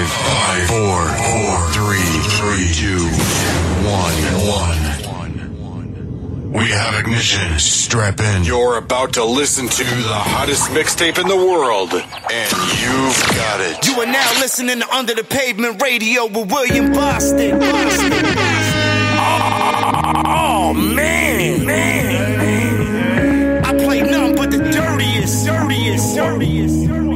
Five, five, four, four, three, three, two, one, one. We have ignition. Strap in. You're about to listen to the hottest mixtape in the world, and you've got it. You are now listening to Under the Pavement Radio with William Bostick. Oh, man, man, man. I play nothing but the dirtiest, dirtiest, dirtiest, dirtiest.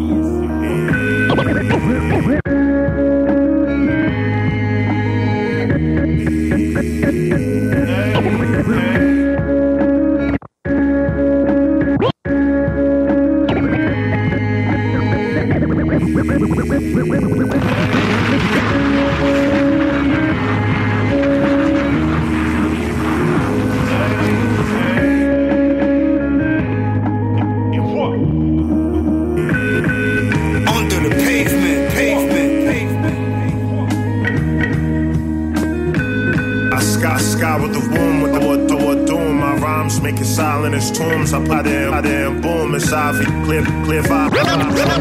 Silent as tombs. I plot them, I them boom. It's Ivy, clear, clear vibe.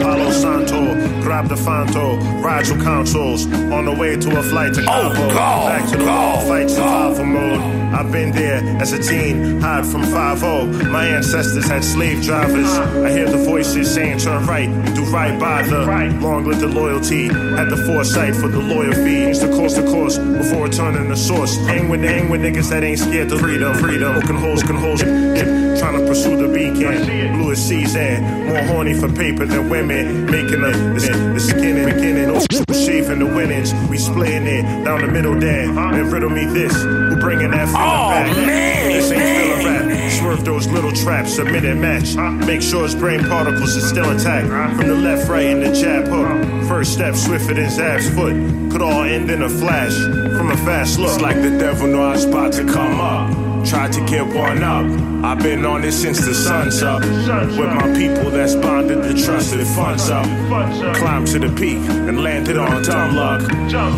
Palo Santo, grab the Fanto, ride your consoles. On the way to a flight to oh, Cabo. God, Back to the wall, fight survival mode. I've been there as a teen, hide from 5 My ancestors had slave drivers. I hear the voices saying turn right, do right by the right. long live the loyalty. Had the foresight for the loyal fees, the course to course before turning the source. Hang with hang with niggas that ain't scared to freedom, freedom. Can hold, can hold, trying to pursue the beacon. Blue is season, more horny for paper than women. Making the, the, the skinning, beginning, oh, no shaving the winnings. We splitting it down the middle there. And riddle me this, who bringing that Oh, back? man, this ain't man, still a rap. Swerve those little traps, submit and match. Make sure his brain particles are still intact. From the left, right, and the jab hook. First step, swifter than Zab's foot. Could all end in a flash from a fast look. It's like the devil know I was about to come up. Tried to get one up. I've been on this since the sun's up. With my people that's bonded the trusted funds up. Climbed to the peak and landed on dumb luck.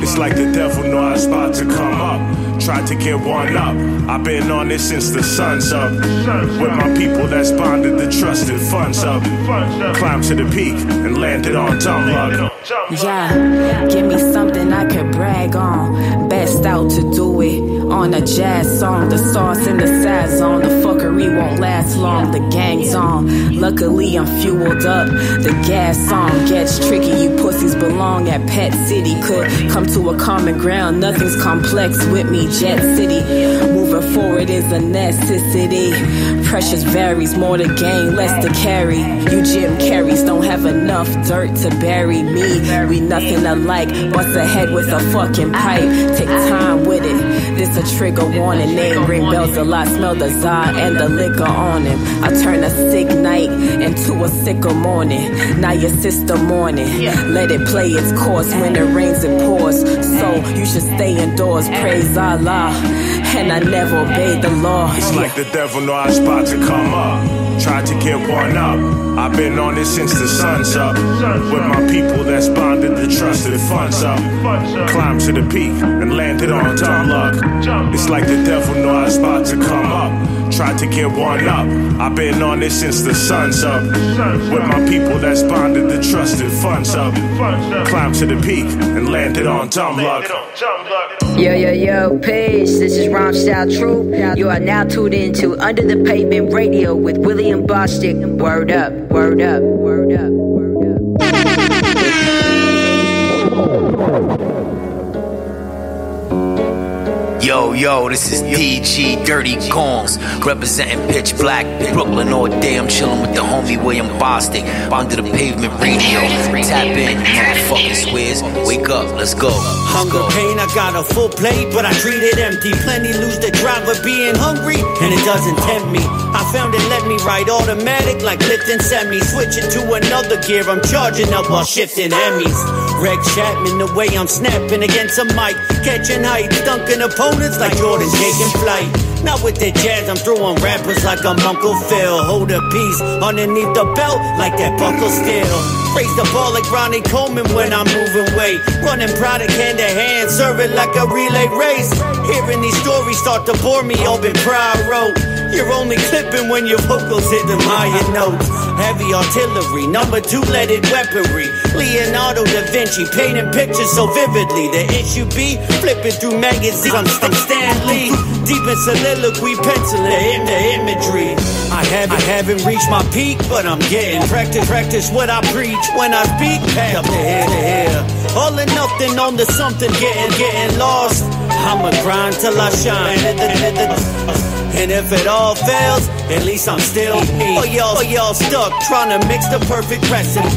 It's like the devil know I was about to come up. Tried to get one up. I've been on this since the sun's up. With my people that's bonded the trusted funds up. Climbed to the peak and landed on dumb luck. Yeah, give me something I could brag on. Best out to do it on a jazz song. The sauce in the sad zone. The fuckery won't last long. The gang's on. Luckily, I'm fueled up. The gas song gets tricky. You pussies belong at Pet City. Could come to a common ground. Nothing's complex with me. Jet City. Moving forward is a necessity. Pressures varies. More to gain, less to carry. You Jim Carreys don't have enough dirt to bury me. We nothing alike. Bust a head with a fucking pipe. Take time with it. This a trigger warning. Name ring bells a lot. Smell the za and the liquor on him. I turn a sick night into a sicker morning. Now your sister morning. Let it play its course when it rains it pours. So you should stay indoors. Praise Allah. And I never obeyed the law. It's like the devil know I was about to come up. Tried to get one up. I've been on this since the sun's up. With my people that's bonded the trust trusted funds up. Climbed to the peak and landed on dumb luck. It's like the devil know I was about to come up. Tried to get one up. I've been on this since the sun's up. With my people that's bonded the trusted funds up. Climbed to the peak and landed on dumb luck. Yo, yo, yo, peace. This is Rhyme Style Troop. You are now tuned into Under the Pavement Radio with William Bostick. Word up, word up, word up, Yo, yo, this is DG Dirty Gongs, representing Pitch Black, Brooklyn all day. I'm chilling with the homie William Bostick, under the pavement radio. Tap in, motherfucking squares. Wake up, let's go. Let's Hunger go. pain, I got a full plate, but I treat it empty. Plenty lose the drive of being hungry, and it doesn't tempt me. I found it let me ride automatic like lifting semi. Switching to another gear, I'm charging up while shifting Emmys. Rex Chapman, the way I'm snapping against a mic, catching heights, dunking opponents like Jordan taking flight. Not with the jazz, I'm throwing rappers like I'm Uncle Phil. Hold a piece underneath the belt like that buckle still. Raise the ball like Ronnie Coleman when I'm moving weight. Running product hand to hand, serving like a relay race. Hearing these stories start to bore me, open proud wrote. You're only clipping when your vocals hit the higher notes. Heavy artillery, number two leaded weaponry. Leonardo da Vinci painting pictures so vividly. The issue be flipping through magazines. I'm, I'm Stan Lee, deep in soliloquy, penciling in the imagery. I haven't, I haven't reached my peak, but I'm getting practice, practice what I preach when I speak. Path up to here to here. All or nothing on the something, getting, getting lost. I'ma grind till I shine. And if it all fails, at least I'm still me. Or y'all, or y'all stuck trying to mix the perfect recipe.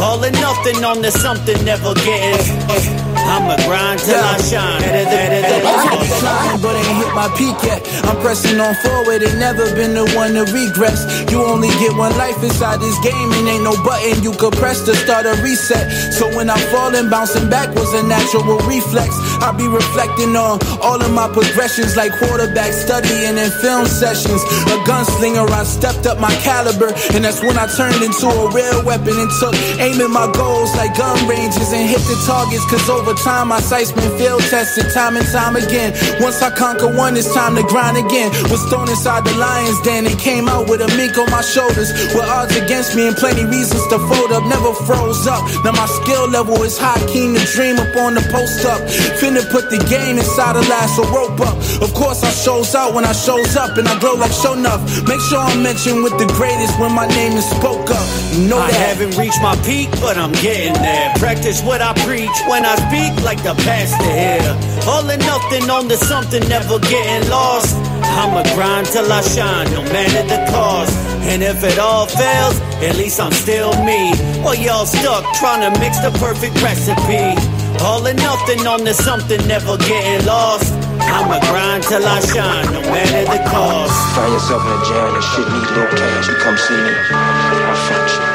All or nothing on the something, never getting. I'ma grind till I shine. Sliding, but ain't hit my peak yet. I'm pressing on forward, ain't never been the one to regress. You only get one life inside this game, and ain't no button you could press to start a reset. So when I fall and bouncing back was a natural reflex. I be reflecting on all of my progressions, like quarterback studying in film sessions. A gunslinger, I stepped up my caliber, and that's when I turned into a real weapon and took aiming my goals like gun ranges and hit the targets. Cause over time, my sight's been field tested time and time again. Once I conquer one, it's time to grind again. Was thrown inside the lion's den and came out with a mink on my shoulders. With odds against me and plenty reasons to fold up, never froze up. Now my skill level is high, keen to dream up on the post up. Finna put the game inside a lasso rope up. Of course, I shows out when I shows up and I glow like show enough. Make sure I'm mentioned with the greatest when my name is spoke up. You know I that. haven't reached my peak, but I'm getting there. Practice what I preach when I speak like the pastor here. All or nothing on the something, never getting lost. I'ma grind till I shine, no matter the cost. And if it all fails, at least I'm still me. While y'all stuck trying to mix the perfect recipe. All or nothing on the something, never getting lost. I'ma grind till I shine, no matter the cost. Find yourself in a jam and shit need no cash. You come see me. I'll you.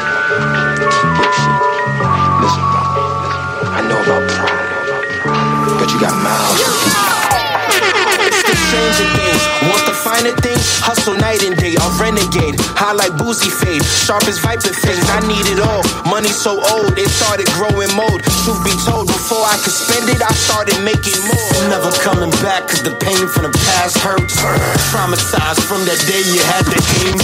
Got miles. It's the stranger things. Want the finer things? Hustle night and day. I'll renegade. High like boozy fade. Sharp as viper fins. I need it all. Money so old, it started growing mold. Truth be told, before I could spend it, I started making more. Never coming back, cause the pain from the past hurts. Traumatized from that day you had the aim.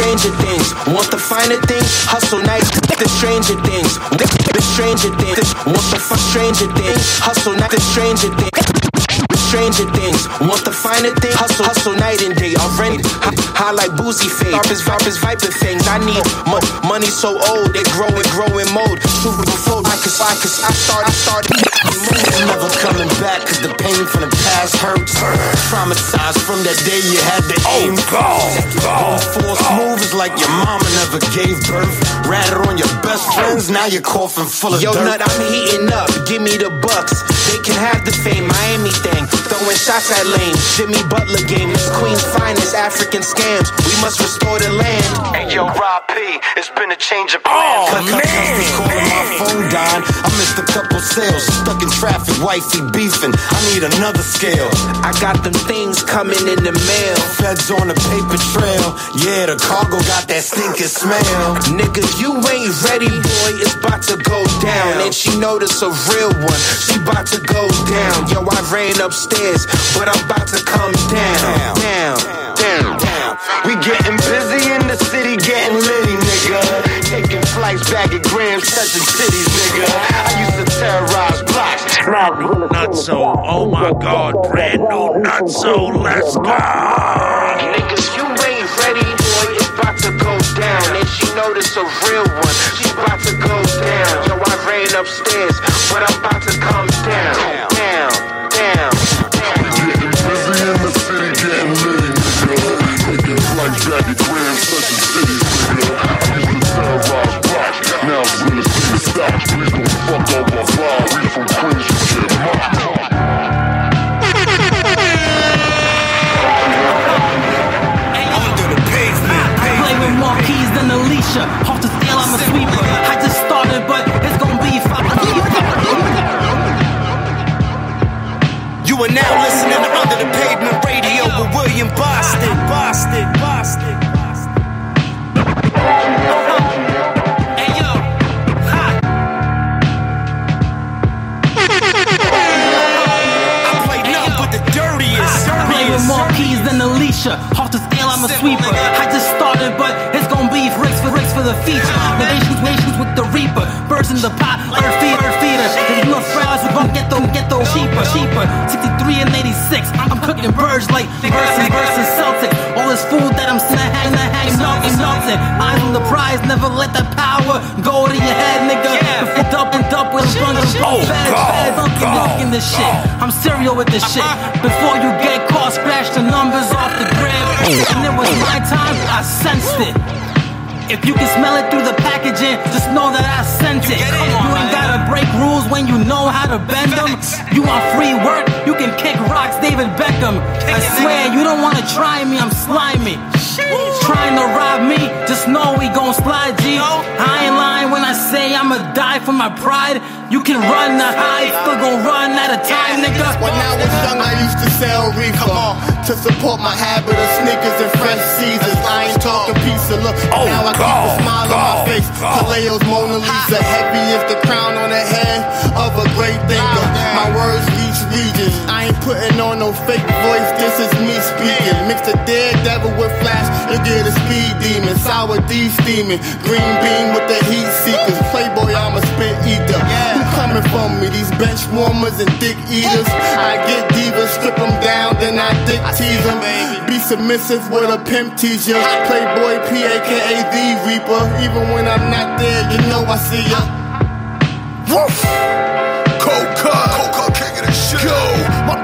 Stranger things. Want the finer things? Hustle night. The stranger things. The stranger things. Want the f- stranger things? Hustle night. The stranger things. Stranger things, want the finer things. Hustle, hustle night and day. Already high, high like boozy fade. Sharp as viper things. I need mo- money so old, it growing, growing mode. Too before I could, I could, I start, I started. Never coming back, cause the pain from the past hurts. Traumatized from that day you had the oh, aim. Going force moves like your mama never gave birth. Ratted on your best friends, now you're coughing full of Yo, dirt. Yo, nut, I'm heating up. Give me the bucks. They can have the fame, Miami thing. Throwing shots at lane. Jimmy Butler game. This Queen's finest African scams. We must restore the land. Hey, yo, Rob P. It's been a change of oh, plans. Oh, man. Calling my phone dying. I missed a couple sales. Stuck in traffic, wifey beefing. I need another scale. I got them things coming in the mail. Feds on the paper trail. Yeah, the cargo got that stinking smell. Nigga, you ain't ready, boy. It's about to go down. And she know this a real one. She about to go down. Yo, I ran upstairs, but I'm about to come down. Down, down, down. We getting busy in the city, getting litty, nigga. Taking flights back at grams, touching cities, nigga. I used to terrorize blocks. Nutso, oh my god, brand new Nutso, let's go! Niggas, you ain't ready, boy. It's about to go down. And she know this a real one. She about to go down. Yo, I ran upstairs, but I'm about to come down. Down, down. Taking flights back at grams, touching cities, nigga. I used to terrorize blocks, now it's real estate stocks. Please don't fuck up my vibe. We from Queens, you get mocked. Play with more keys than Alicia. Off the scale, I'm a sweeper. I just started, but it's gonna be fine. You are now Alicia. Off this ill, I'm a sweeper. I just started, but it's gonna be bricks for for the feature. Nations, nations with the reaper. Birds in the pot, earth feeder, earth feeder. If you a frowns, we gon' get those, get those cheaper, cheaper. 63 and 86, I'm cooking birds like versus versus Celtic. All this food that I'm snacking, snacking, melting, melting. Eyes on the prize, never let that power go to your head, nigga. Fucked up and up with a bunch of Oh, bad, bad, go, dunking this shit. I'm serial with this shit. Before you get caught, scratch the numbers off the grid. And it was my time, I sensed it. If you can smell it through the packaging, just know that I sent it. you ain't gotta break rules when you know how to bend them. You want free work? You can kick rocks, David Beckham. I swear, you don't wanna try me, I'm slimy. Trying to rob me, just know we gon' slide, G. I ain't lying when I say I'ma die for my pride. You can run the high, still gon' run out of time, nigga. When I was young, I used to sell reefer to support my habit of sneakers and fresh Caesars. I ain't talking pizza, look. Oh, now I keep a smile go, on my face. go. Kaleo's Mona Lisa, heavy as the crown on the head of a great thinker. My words regions. I ain't putting on no fake voice. This is me speaking. Mix the daredevil with flash, you get a speed demon. Sour D steaming, green bean with the heat seekers. Playboy, I'm a spit eater. Who coming from me? These bench warmers and dick eaters. I get divas, strip them down, then I dick tease them. Be submissive with a pimp teacher. Playboy P A K A D Reaper. Even when I'm not there, you know I see ya. Woof!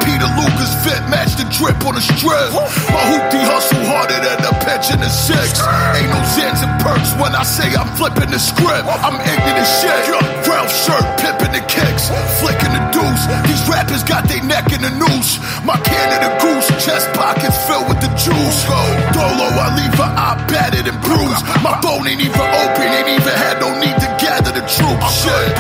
Peter Lucas fit match the drip on the strip. My hoopty hustle harder than a pitch in the six. Ain't no zans and perks when I say I'm flipping the script. I'm ignorant as shit. Ralph shirt, pimping the kicks, flicking the These rappers got their neck in the noose. My Canada goose, chest pockets filled with the juice. Dolo, I leave her eye battered and bruised. My bone ain't even open, ain't even had no need to gather the troops. Shit,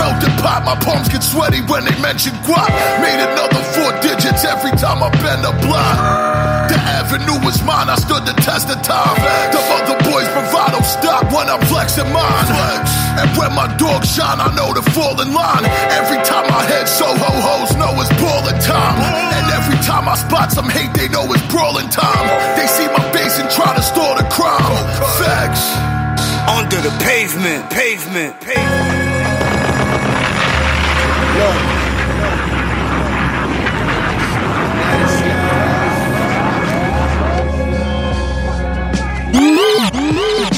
melted pot, my palms get sweaty when they mention guap. Made another four digits every time I bend a block. The avenue was mine, I stood the test of time. The other boys' bravado stop when I'm flexing mine. And when my dog shine, I know to fall in line. Every time I head Soho hoes know it's ballin' time. And every time I spot some hate, they know it's brawling time. They see my base and try to store the crime. Facts. Under the pavement, pavement, pavement. The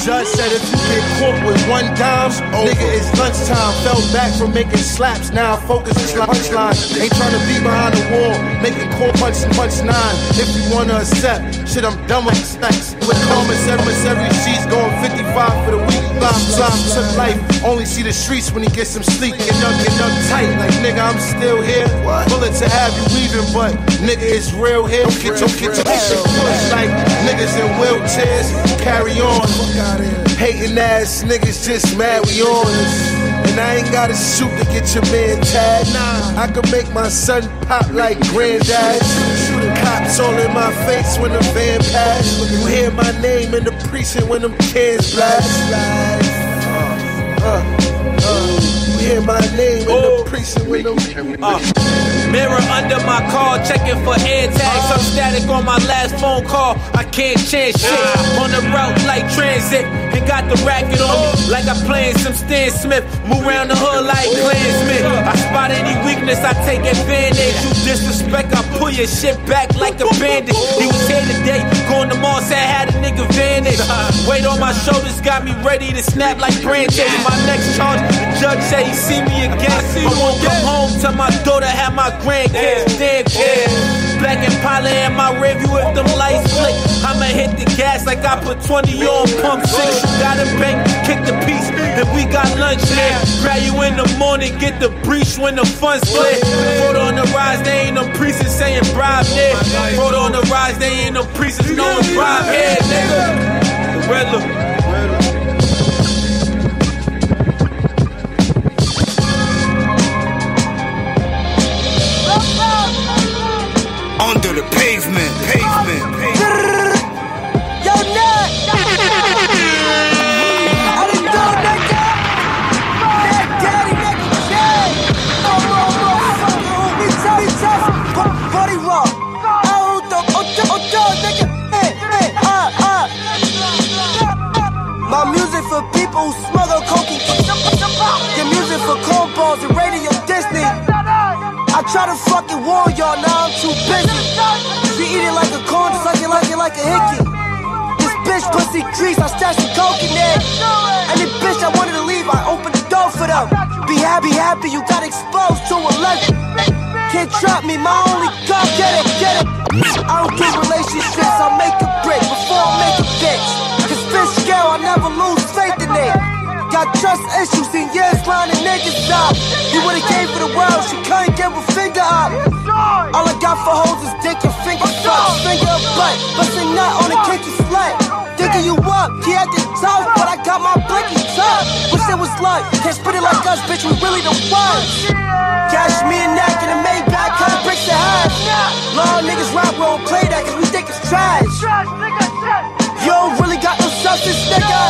judge said if you get caught with one dime, nigga, it's lunchtime. Fell back from making slaps, now focus is like punchline. Ain't trying to be behind the wall, making core punch and punch nine. If you wanna accept, shit, I'm done with stacks. With commissary, she's going 55 for the week. Slime, took life. Only see the streets when he gets some sleep. Get up, get up tight. Like, nigga, I'm still here. Bullet to have you leaving, but nigga, it's real here. Don't get, don't get, your push like niggas in wheelchairs. Carry on. Hating ass niggas just mad we on. And I ain't gotta shoot to get your man tagged. I can make my son pop like granddad. Cops all in my face when the van pass. You hear my name in the precinct when them cans blast. Uh, uh, you hear my name in the precinct when them. Uh, mirror under my car, checking for air tags. I'm static on my last phone call. I can't change shit. On the route like transit. And got the racket on me like I'm playing some Stan Smith. Move around the hood like Klansman. I spot any weakness, I take advantage. You disrespect, I pull your shit back like a bandit. He was here today, going to mall, said had a nigga vanish. Weight on my shoulders got me ready to snap like branches. My next charge, the judge say he see me again. I won't come home till my daughter have my grandkids. Damn kid. Black Impala in my review if them lights flick. I'ma hit the gas like I put 20 on pump six. You got a bank, kick the piece. Then we got lunch there. Grab you in the morning, get the breach when the fun's split. Photo on the rise, they ain't no priests saying bribe there. Photo on the rise, they ain't no priests knowing bribe here, nigga. Red look. the pavement, pavement, pavement. Yo, nut! I that nigga, yeah! Oh, tough, tough, rock. The, the, the, nigga. My music for people who smuggle coke. Your music for cornballs and radio Disney. I try to fucking warn y'all, now I'm too busy like a hickey. This bitch pussy grease, I stash the coke in there. Any bitch I wanted to leave, I opened the door for them. Be happy, happy, you got exposed to a legend. Can't trap me, my only God, get it, get it. I don't do relationships, I make a break before I make a bitch. Cause bitch scale, I never lose faith in it. Got trust issues in years lining niggas up. He would've gave for the world, she couldn't give a finger up. All I got for hoes is dick and finger fucks, finger butt, busting nut on a kinky slut. Digging you up, he acting tough, but I got my blicky tough. Wish it was luck, can't spit it like us, bitch, we really the ones. Cash me a neck in a Maybach, cut bricks to half. Long niggas rap, we don't play that cause we think it's trash. You don't really got no substance, nigga.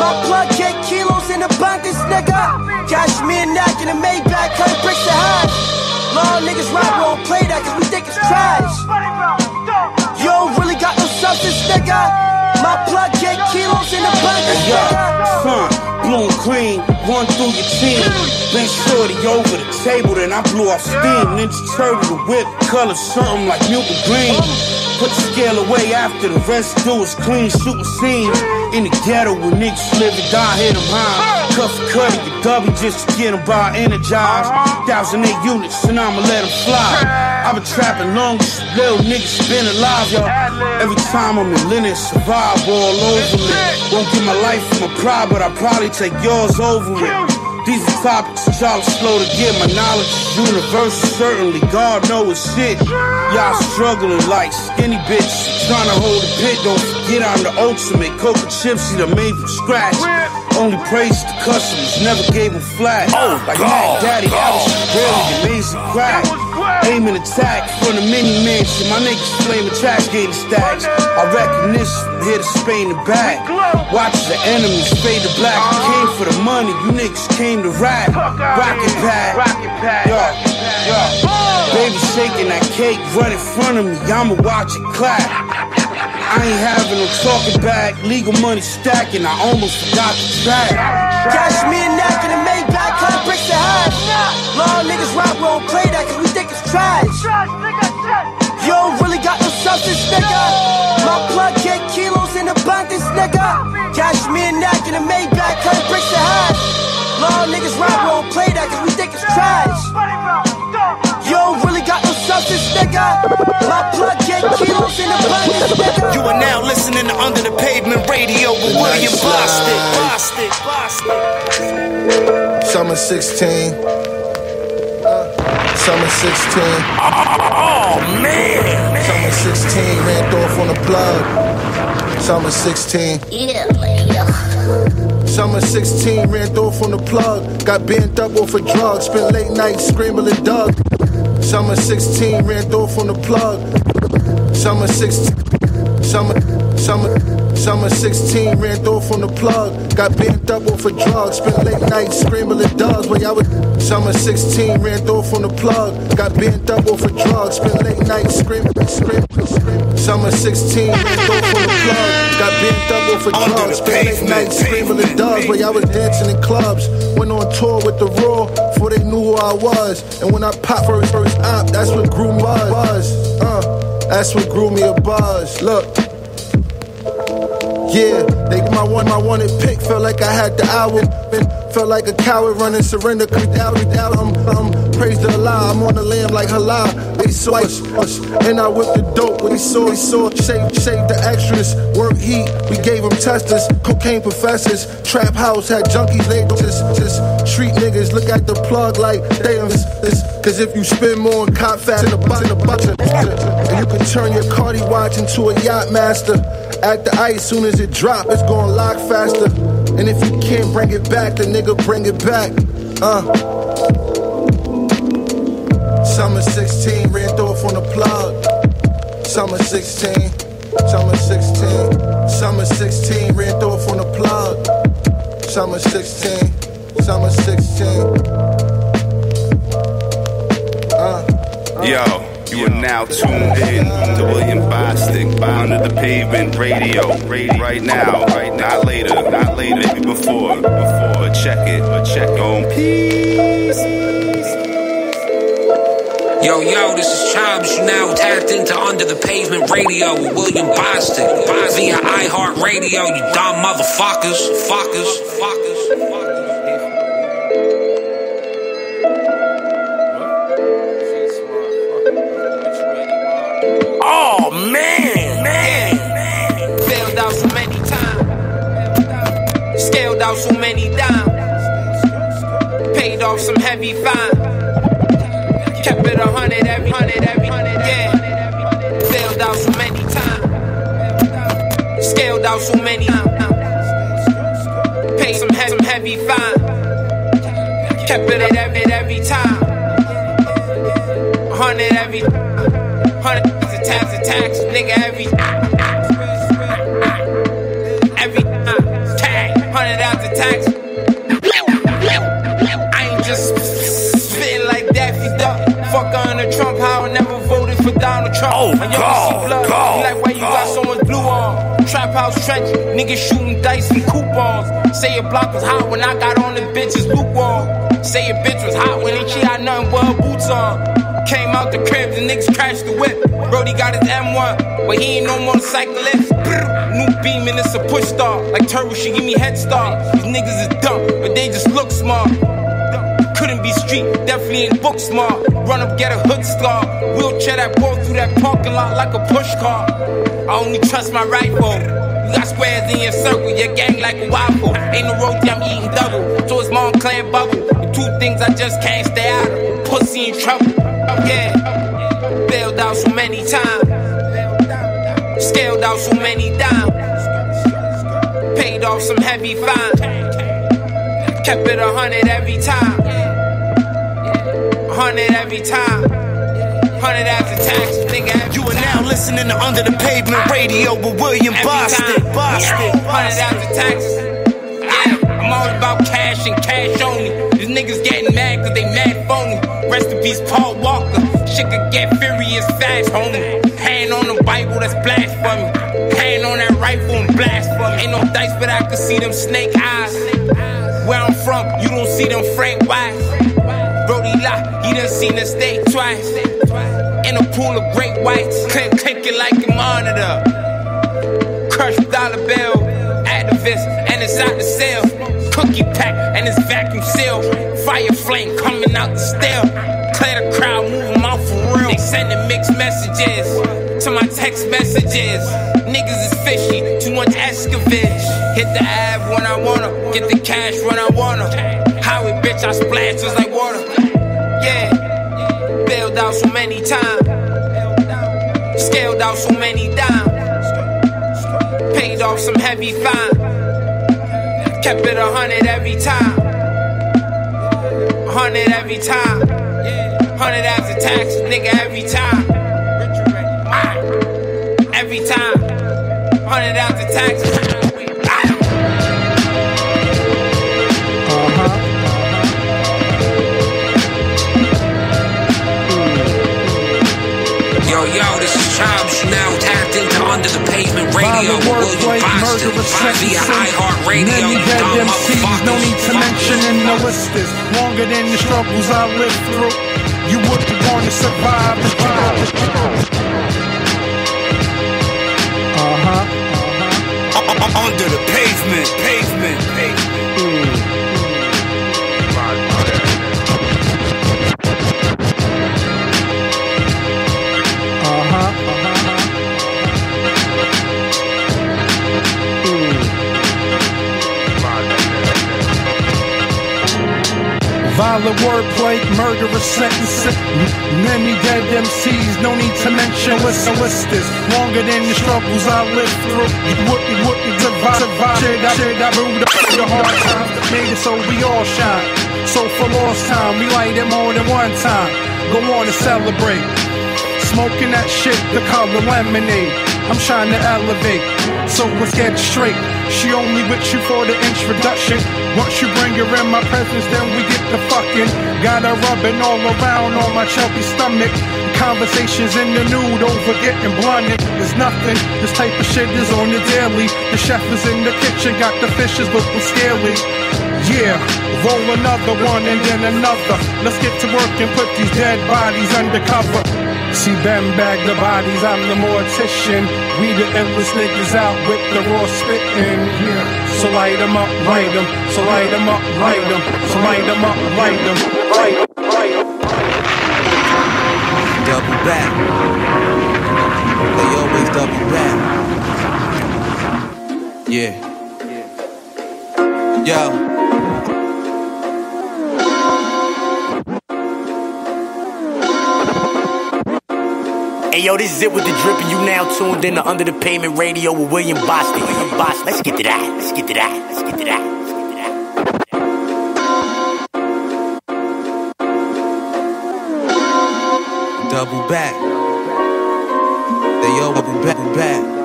My plug get kilos in abundance, nigga. Cash me a neck in a Maybach, cut bricks to half. Law niggas rap, we don't play that cause we think it's trash. You don't really got no substance, nigga. My plug get kilos in abundance, Yo, nigga. son, blue and cream, run through your team. Been shorty over the table, then I blew off steam. Ninja turtle the whip, color something like milk and green. Put the scale away after the rest do is clean, shooting scenes. In the ghetto where niggas live and die, hit them high. Cuff cut it, you W just to get them by energized. Thousand eight units, and I'ma let them fly. I've been trapping longest, little niggas been alive, y'all. Every time I'm in Linux, survive all over me. Won't give my life for my pride, but I'll probably take yours over it. These are topics that y'all are slow to get. My knowledge is universal, certainly. God knows shit. Y'all struggling like skinny bitches. Trying to hold a pit, don't forget I'm the ultimate. Coca chips are made from scratch. Only praise the customers, never gave them flat. Oh, like Mac Daddy, Alice, really amazing crack. Aim and attack from the mini mansion. My niggas flaming trash gator stacks. I recognition here to Spain and back. Watch the enemies fade to black. You came for the money, you niggas came to rap. Rocket pad, yo, yo. Baby shaking that cake right in front of me, I'ma watch it clap. I ain't having no talking back, legal money stacking, I almost forgot the track. Cash me a neck in a Maybach, cut bricks to half. Law niggas rap, we don't play that cause we think it's trash. You don't really got no substance, nigga. My plug get kilos in abundance, nigga. Cash me a neck in a Maybach, cut bricks to half. Law niggas rap, we don't play that cause we think it's trash. You don't really got no substance, nigga. My plug get kilos in abundance, nigga. You are now listening to Under the Pavement Radio with William Bostick. Bostick. Bostick. Summer 16. Uh, summer 16. Oh, man. Summer 16. Ran off on the plug. Summer 16. Yeah, later. Summer 16, ran off on the plug. Got bent up off of drugs. Spent late nights scrambling Doug. Summer 16, ran off on the plug. Summer 16. Summer, summer, summer 16, ran off on the plug. Got bent up off of drugs. Spent late nights scrambling Doug. Where y'all was. Summer 16, ran off on the plug. Got bent up off of drugs. Spent late nights scrambling, scrambling. Summer 16, ran off on the plug. Got bent up for drugs. the Spent pavement, nights scrambling Doug. Where y'all was dancing in clubs. Went on tour with the Raw before they knew who I was. And when I popped first, first op, that's what grew me a buzz. Uh, that's what grew me a buzz. Look. Yeah, they my one, my wanted pick. Felt like I had the hour. Felt like a coward running surrender. Come down, down. Um, um, praise the Allah. I'm on the lamb like halal. They saw us, and I whipped the dope. What he saw, he saw. Save, save the extras. Work heat. We gave them testers, cocaine professors. Trap house had junkies. They just, just street niggas. Look at the plug like they this, this. Cause if you spend more on cop fat in the butt, in a butt, and you can turn your Cardi watch into a yacht master. At the ice, soon as it drop, it's gonna lock faster. And if you can't bring it back, the nigga bring it back. Uh. Summer 16, ran off on the plug. Summer 16, summer 16, summer 16, ran off on the plug. Summer 16, summer 16. Uh. Yo, you are now tuned in to William Bostick under the pavement radio. Right now, right not later, not later, maybe before, before. Check it, but check. On peace. Yo, yo, this is Chubbs. You now tapped into Under the Pavement Radio with William Bostick. Via iHeart Radio, you dumb motherfuckers. Fuckers. Fuckers. Out so many dimes. Paid off some heavy fine. Kept it a hundred every hundred every hundred, yeah. Failed out so many times. Scaled out so many times. Paid some, he- some heavy fine. Kept it every every time. Hundred every hundred tax the tax nigga every every for Donald Oh, and yo, God, see blood. God, You like why you got so much blue on? Trap house trench, niggas shooting dice and coupons. Say your block was hot when I got on the bitches lukewarm. Say your bitch was hot when she had nothing but her boots on. Came out the crib, the niggas crashed the whip. Brody got his M1, but he ain't no motorcyclist. New beam and it's a push start. Like Turbo, she give me head start. These niggas is dumb, but they just look smart. Be street, definitely ain't book smart. Run up, get a hood scar. Wheelchair that ball through that parking lot like a push car. I only trust my rifle. You got squares in your circle, your gang like a waffle. Ain't no roti, I'm eating double. So it's mom clan bubble. The two things I just can't stay out of. Pussy in trouble. Yeah. Bailed out so many times. Scaled out so many dimes. Paid off some heavy fine. Kept it a hundred every time. Hundred every time. Hundred after tax, nigga. You are now listening to Under the Pavement Radio with William Bostick. Bostick. Hundred after taxes. Yeah, I'm all about cash and cash only. These niggas getting mad cause they mad phony. Rest in peace, Paul Walker. Shit could get furious fast, homie. Hand on the Bible, that's blasphemy. Hand on that rifle and blasphemy. Ain't no dice, but I can see them snake eyes. Where I'm from, you don't see them Frank Wise. He done seen the state twice. In a pool of great whites, clink clinking like a monitor. Crushed dollar bill, activist, and it's out the cell. Cookie pack, and it's vacuum sealed. Fire flame coming out the steel. Clear the crowd, move 'em out for real. They sending mixed messages to my text messages. Niggas is fishy, too much escovitch. Hit the ab when I wanna, get the cash when I wanna. Highway bitch, I splash just like water. So many times. Scaled out so many dimes. Paid off some heavy fine. Kept it a hundred every time. Hundred every time. Hundred after tax, nigga, every time. Every time. Hundred after tax. Under the Pavement Radio William Bostick. Via iHeart Radio, Many dead MCs, no need to mention in the list is longer than the struggles I lived through. You wouldn't want to survive. Uh huh. Under the pavement, Violent wordplay, murderous sentences. Many dead MCs, no need to mention what's the list is. Longer than the struggles I lived through. Wouldn't, wouldn't survive. survive. Shit, I, shit, I brewed up the hard times. Made it so we all shine. So for lost time, we light it more than one time. Go on and celebrate. Smoking that shit, the color lemonade. I'm trying to elevate. So let's get straight. She only with you for the introduction. Once you bring her in my presence, then we get the fucking. Got her rubbing all around on my chubby stomach. Conversations in the nude over getting blunted. It's nothing. This type of shit is on the daily. The chef is in the kitchen, got the fishes looking scaly. Yeah, roll another one and then another. Let's get to work and put these dead bodies undercover. See them bag the bodies, I'm the mortician. We the endless niggas out with the raw spitting. So light 'em up, light 'em. So light 'em up, light 'em. So light 'em up, light 'em. Light light. Double back. They always double back. Yeah. Yo. Hey yo, this is it with the drip, and you now tuned in to Under the Pavement Radio with William Bostick. William Bostick. Let's get to that. Let's get to that. Let's get to that. Double back. They all double back.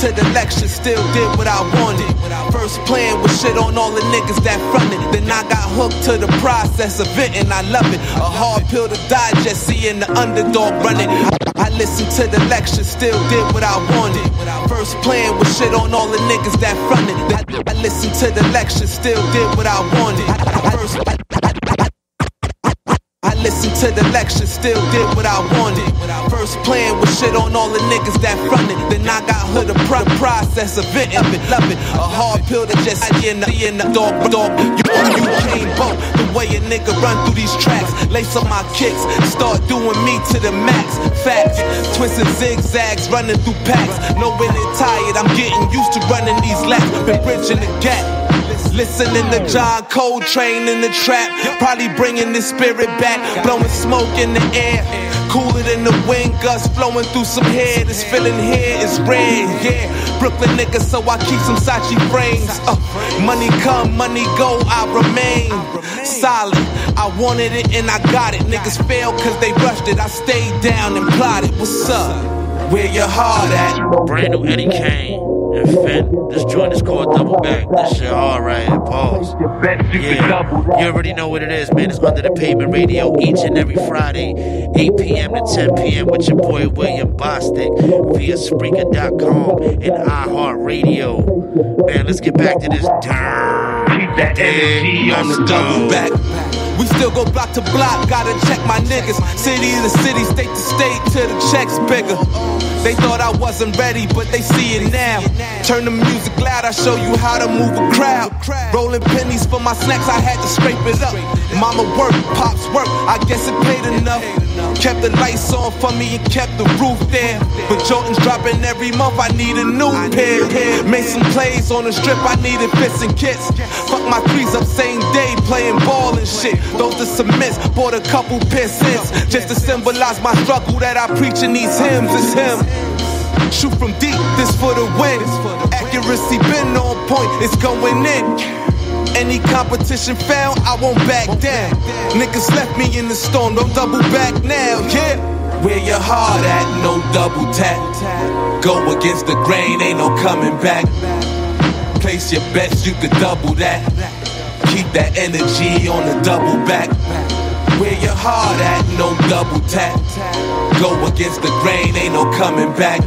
To the lecture, still did what I wanted. First plan was shit on all the niggas that fronted. Then I got hooked to the process of it, and I love it. A hard pill to digest, seeing the underdog running. I listened to the lecture, still did what I wanted. First plan was shit on all the niggas that fronted. I listened to the lecture, still did what I wanted. First, to the lecture, still did what I wanted. First plan was shit on all the niggas that fronted. Then I got hood the pro- process of it, of it, love it. A hard pill to just in the, in the dog, dog. You, you came both the way a nigga run through these tracks. Lace up my kicks, start doing me to the max. Facts, twisting zigzags, running through packs. No when tired, I'm getting used to running these laps. Been bridging the gap. Listening to John Coltrane in the trap, probably bringing the spirit back, blowing smoke in the air. Cooler than the wind gusts flowing through some hair. This feeling here is red, yeah. Brooklyn nigga, so I keep some Sachi frames. Uh, money come, money go, I remain solid. I wanted it and I got it. Niggas failed cause they rushed it. I stayed down and plotted. What's up? Where your heart at? Brand new Eddie Kane and Finn. This joint is called Double Back. This shit hard right. Pause. Yeah. You already know what it is, man. It's Under the Pavement Radio each and every Friday, 8 p.m. to 10 p.m. with your boy William Bostick via Spreaker.com and iHeartRadio. Man, let's get back to this. Keep that energy on the double back. We still go block to block, gotta check my niggas. City to city, state to state, till the checks bigger. They thought I wasn't ready, but they see it now. Turn the music loud, I show you how to move a crowd. Rolling pennies for my snacks, I had to scrape it up. Mama work, pops work, I guess it paid enough. Kept the lights on for me and kept the roof there. But Jordan's dropping every month, I need a new pair. Made some plays on the strip, I needed fits and kits. Fuck my threes up same day, playing ball and shit. Those the cements, bought a couple pieces just to symbolize my struggle that I preach in these hymns. It's him. Shoot from deep, this for the win. Accuracy been on point, it's going in. Any competition found, I won't back down. Niggas left me in the storm, don't double back now, yeah. Where your heart at, no double tap. Go against the grain, ain't no coming back. Place your bets, you could double that. Keep that energy on the double back. Where your heart at, no double tap. Go against the grain, ain't no coming back.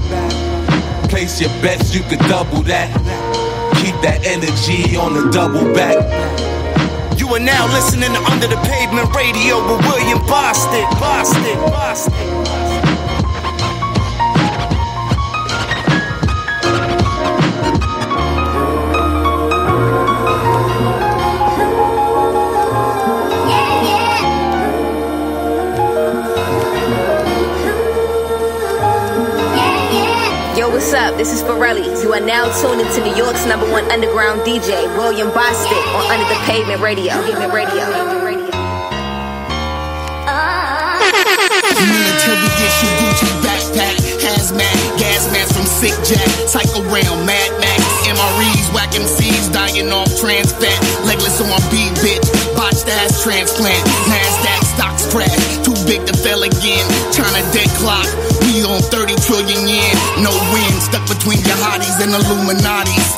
Place your bets, you could double that. Keep that energy on the double back. You are now listening to Under the Pavement Radio with William Bostick. Bostick. Bostick. What's up? This is Pharrelly. You are now tuned into New York's number one underground DJ, William Bostick, on Under the Pavement Radio. Pavement Radio. Military issue Gucci backpack, hazmat, gas mask from Sick Jack, Psycho Realm, Mad Max, MREs, whack MCs, dying off trans fat, legless on beat bitch, botched ass transplant, Nasdaq stocks crash, too big to fail again. China dead clock, we on 30 trillion yen. No win, stuck between jihadis and Illuminatis.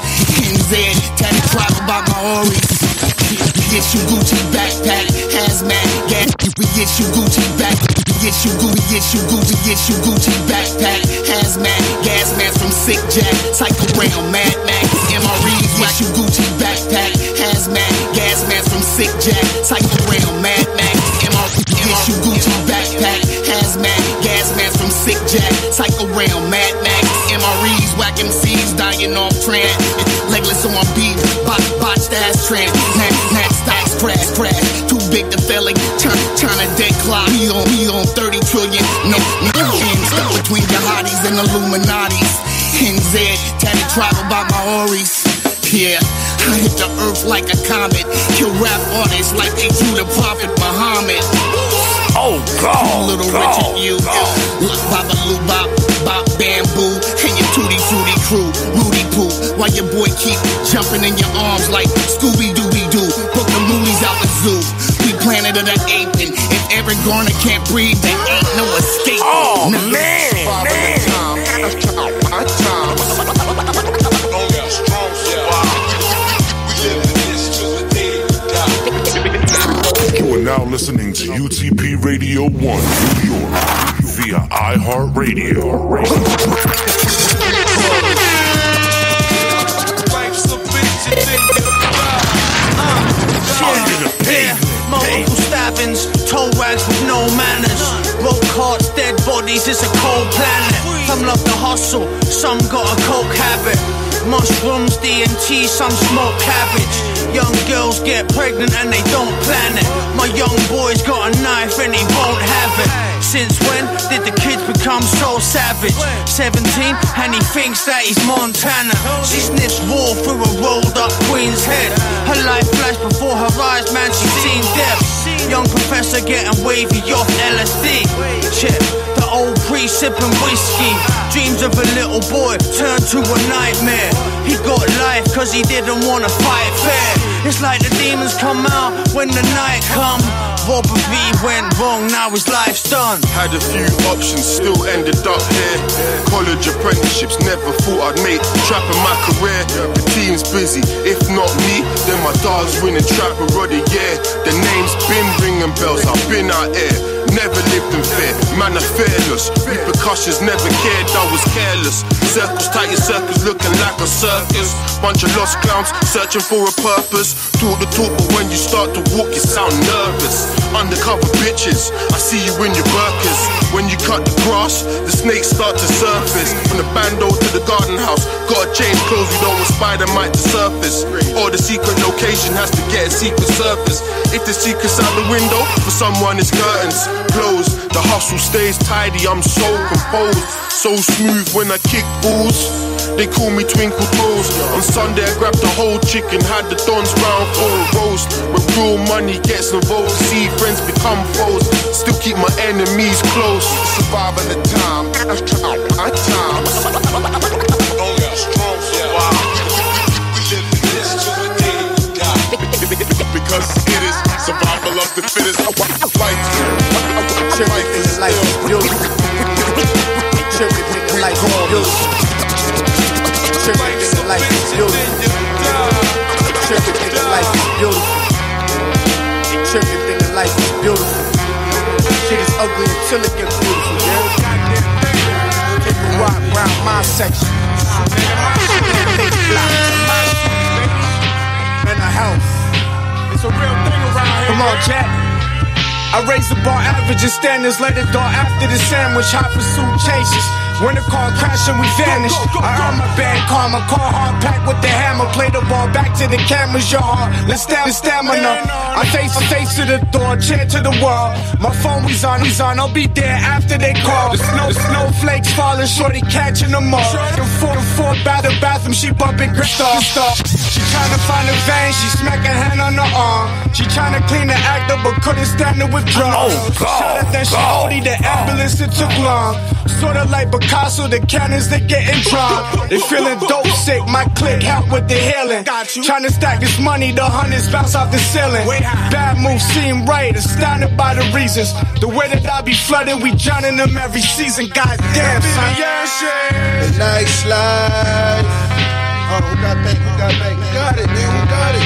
NZ, tatted tribe about my. We get you Gucci backpack, hazmat, gas. We get you Gucci back. We get you Gucci, get you Gucci, get you Gucci backpack, hazmat, gas mask from Sick Jack, Psycho Brown, Mad Max, MREs. Get you Gucci backpack, hazmat, gas mask from Sick Jack, Psycho Brown, Mad Brown, Mad Max, MREs. Whack MCs dying off trend. Legless on beat, bot, botched ass trend. Snap, snap, stocks, crash, crash. Too big to fail it. Turn, turn a dead clock. We on, we on 30 trillion. No, no, stuck between jihadis and Illuminatis. NZ, tatted travel by my Oris. Yeah, I hit the earth like a comet. Kill rap artists like they drew the prophet Muhammad. Oh, God. Little God, Richard, you. Look, Baba Lou Bop, Bop Bamboo, and your Tootie Fruity crew, Rudy Poo. While your boy keep jumping in your arms like Scooby Dooby Doo. Book the movies out the zoo. We planet of the ape, and if Eric Garner can't breathe, there ain't no escape. Oh, Nah. man, You are now listening to UTP Radio 1 New York via iHeartRadio. Yeah, multiple stabbings, toe rags with no manners. Roll carts, dead bodies, it's a cold planet. Some love the hustle, some got a coke habit. Mushrooms, DMT, some smoke cabbage. Young girls get pregnant and they don't plan it. My young boy's got a knife and he won't have it. Since when did the kids become so savage? 17 and he thinks that he's Montana. She sniffs raw through a rolled up queen's head. Her life flashed before her eyes, man, she's seen death. Young professor getting wavy off LSD. Shit, old priest sipping whiskey. Dreams of a little boy turned to a nightmare. He got life cause he didn't wanna fight fair. It's like the demons come out when the night come. Robbery went wrong, now his life's done. Had a few options, still ended up here. College apprenticeships, never thought I'd make trapping my career. The team's busy, if not me, then my dog's winning trapper of the year. The name's been ringing bells, I've been out here. Never lived in fear, man, are fearless. Repercussions never cared, I was careless. Circles, tight circles, looking like a circus. Bunch of lost clowns, searching for a purpose. Talk the talk, but when you start to walk, you sound nervous. Undercover bitches, I see you in your burkas. When you cut the grass, the snakes start to surface. From the bando to the garden house, gotta change clothes, you don't want spider mite to surface. Or the secret location has to get a secret surface. If the secret's out the window, for someone it's curtains closed. The hustle stays tidy, I'm so composed. So smooth when I kick balls. They call me Twinkle Toes. On Sunday, I grabbed the whole chicken, had the dons round for a roast. When real money gets involved, see friends become foes. Still keep my enemies close. Surviving the time, my time. Because it is survival of the fittest. Life, life is nigga life is beautiful. Tripping nigga life life is beautiful. Tripping nigga life beautiful. Shit is ugly until it gets beautiful, yeah. Rock my section. Mental health. It's a real thing around here. Come on, Jack. I raise the bar average and standards, let it dart after the sandwich. Hot pursuit chases. When the car crash and we vanish. I earn my bad karma, car hard packed with the hammer. Play the ball back to the cameras, your heart. Let's stab the stamina. I face I face to the door, chair to the wall. My phone we's on, we's on. I'll be there after they call. The snow, the snowflakes falling, shorty catching them all. The four, the four, the bathroom, she bumping Kristoff. She tryna find a vein, she smack a hand on her arm. She tryna clean the actor, but couldn't stand it with drugs. Oh, God, Shot at that God. shorty, the ambulance, it took long. Sorta like Picasso, the cannons, they getting drawn. They feeling dope sick, my click help with the healing. Tryna stack this money, the hundreds bounce off the ceiling. Bad moves seem right, astounded by the reasons. The way that I be flooding, we drowning them every season. God damn, son. The nice life. Uh, who got bank? Who got bank? Who got it, man? Who got it?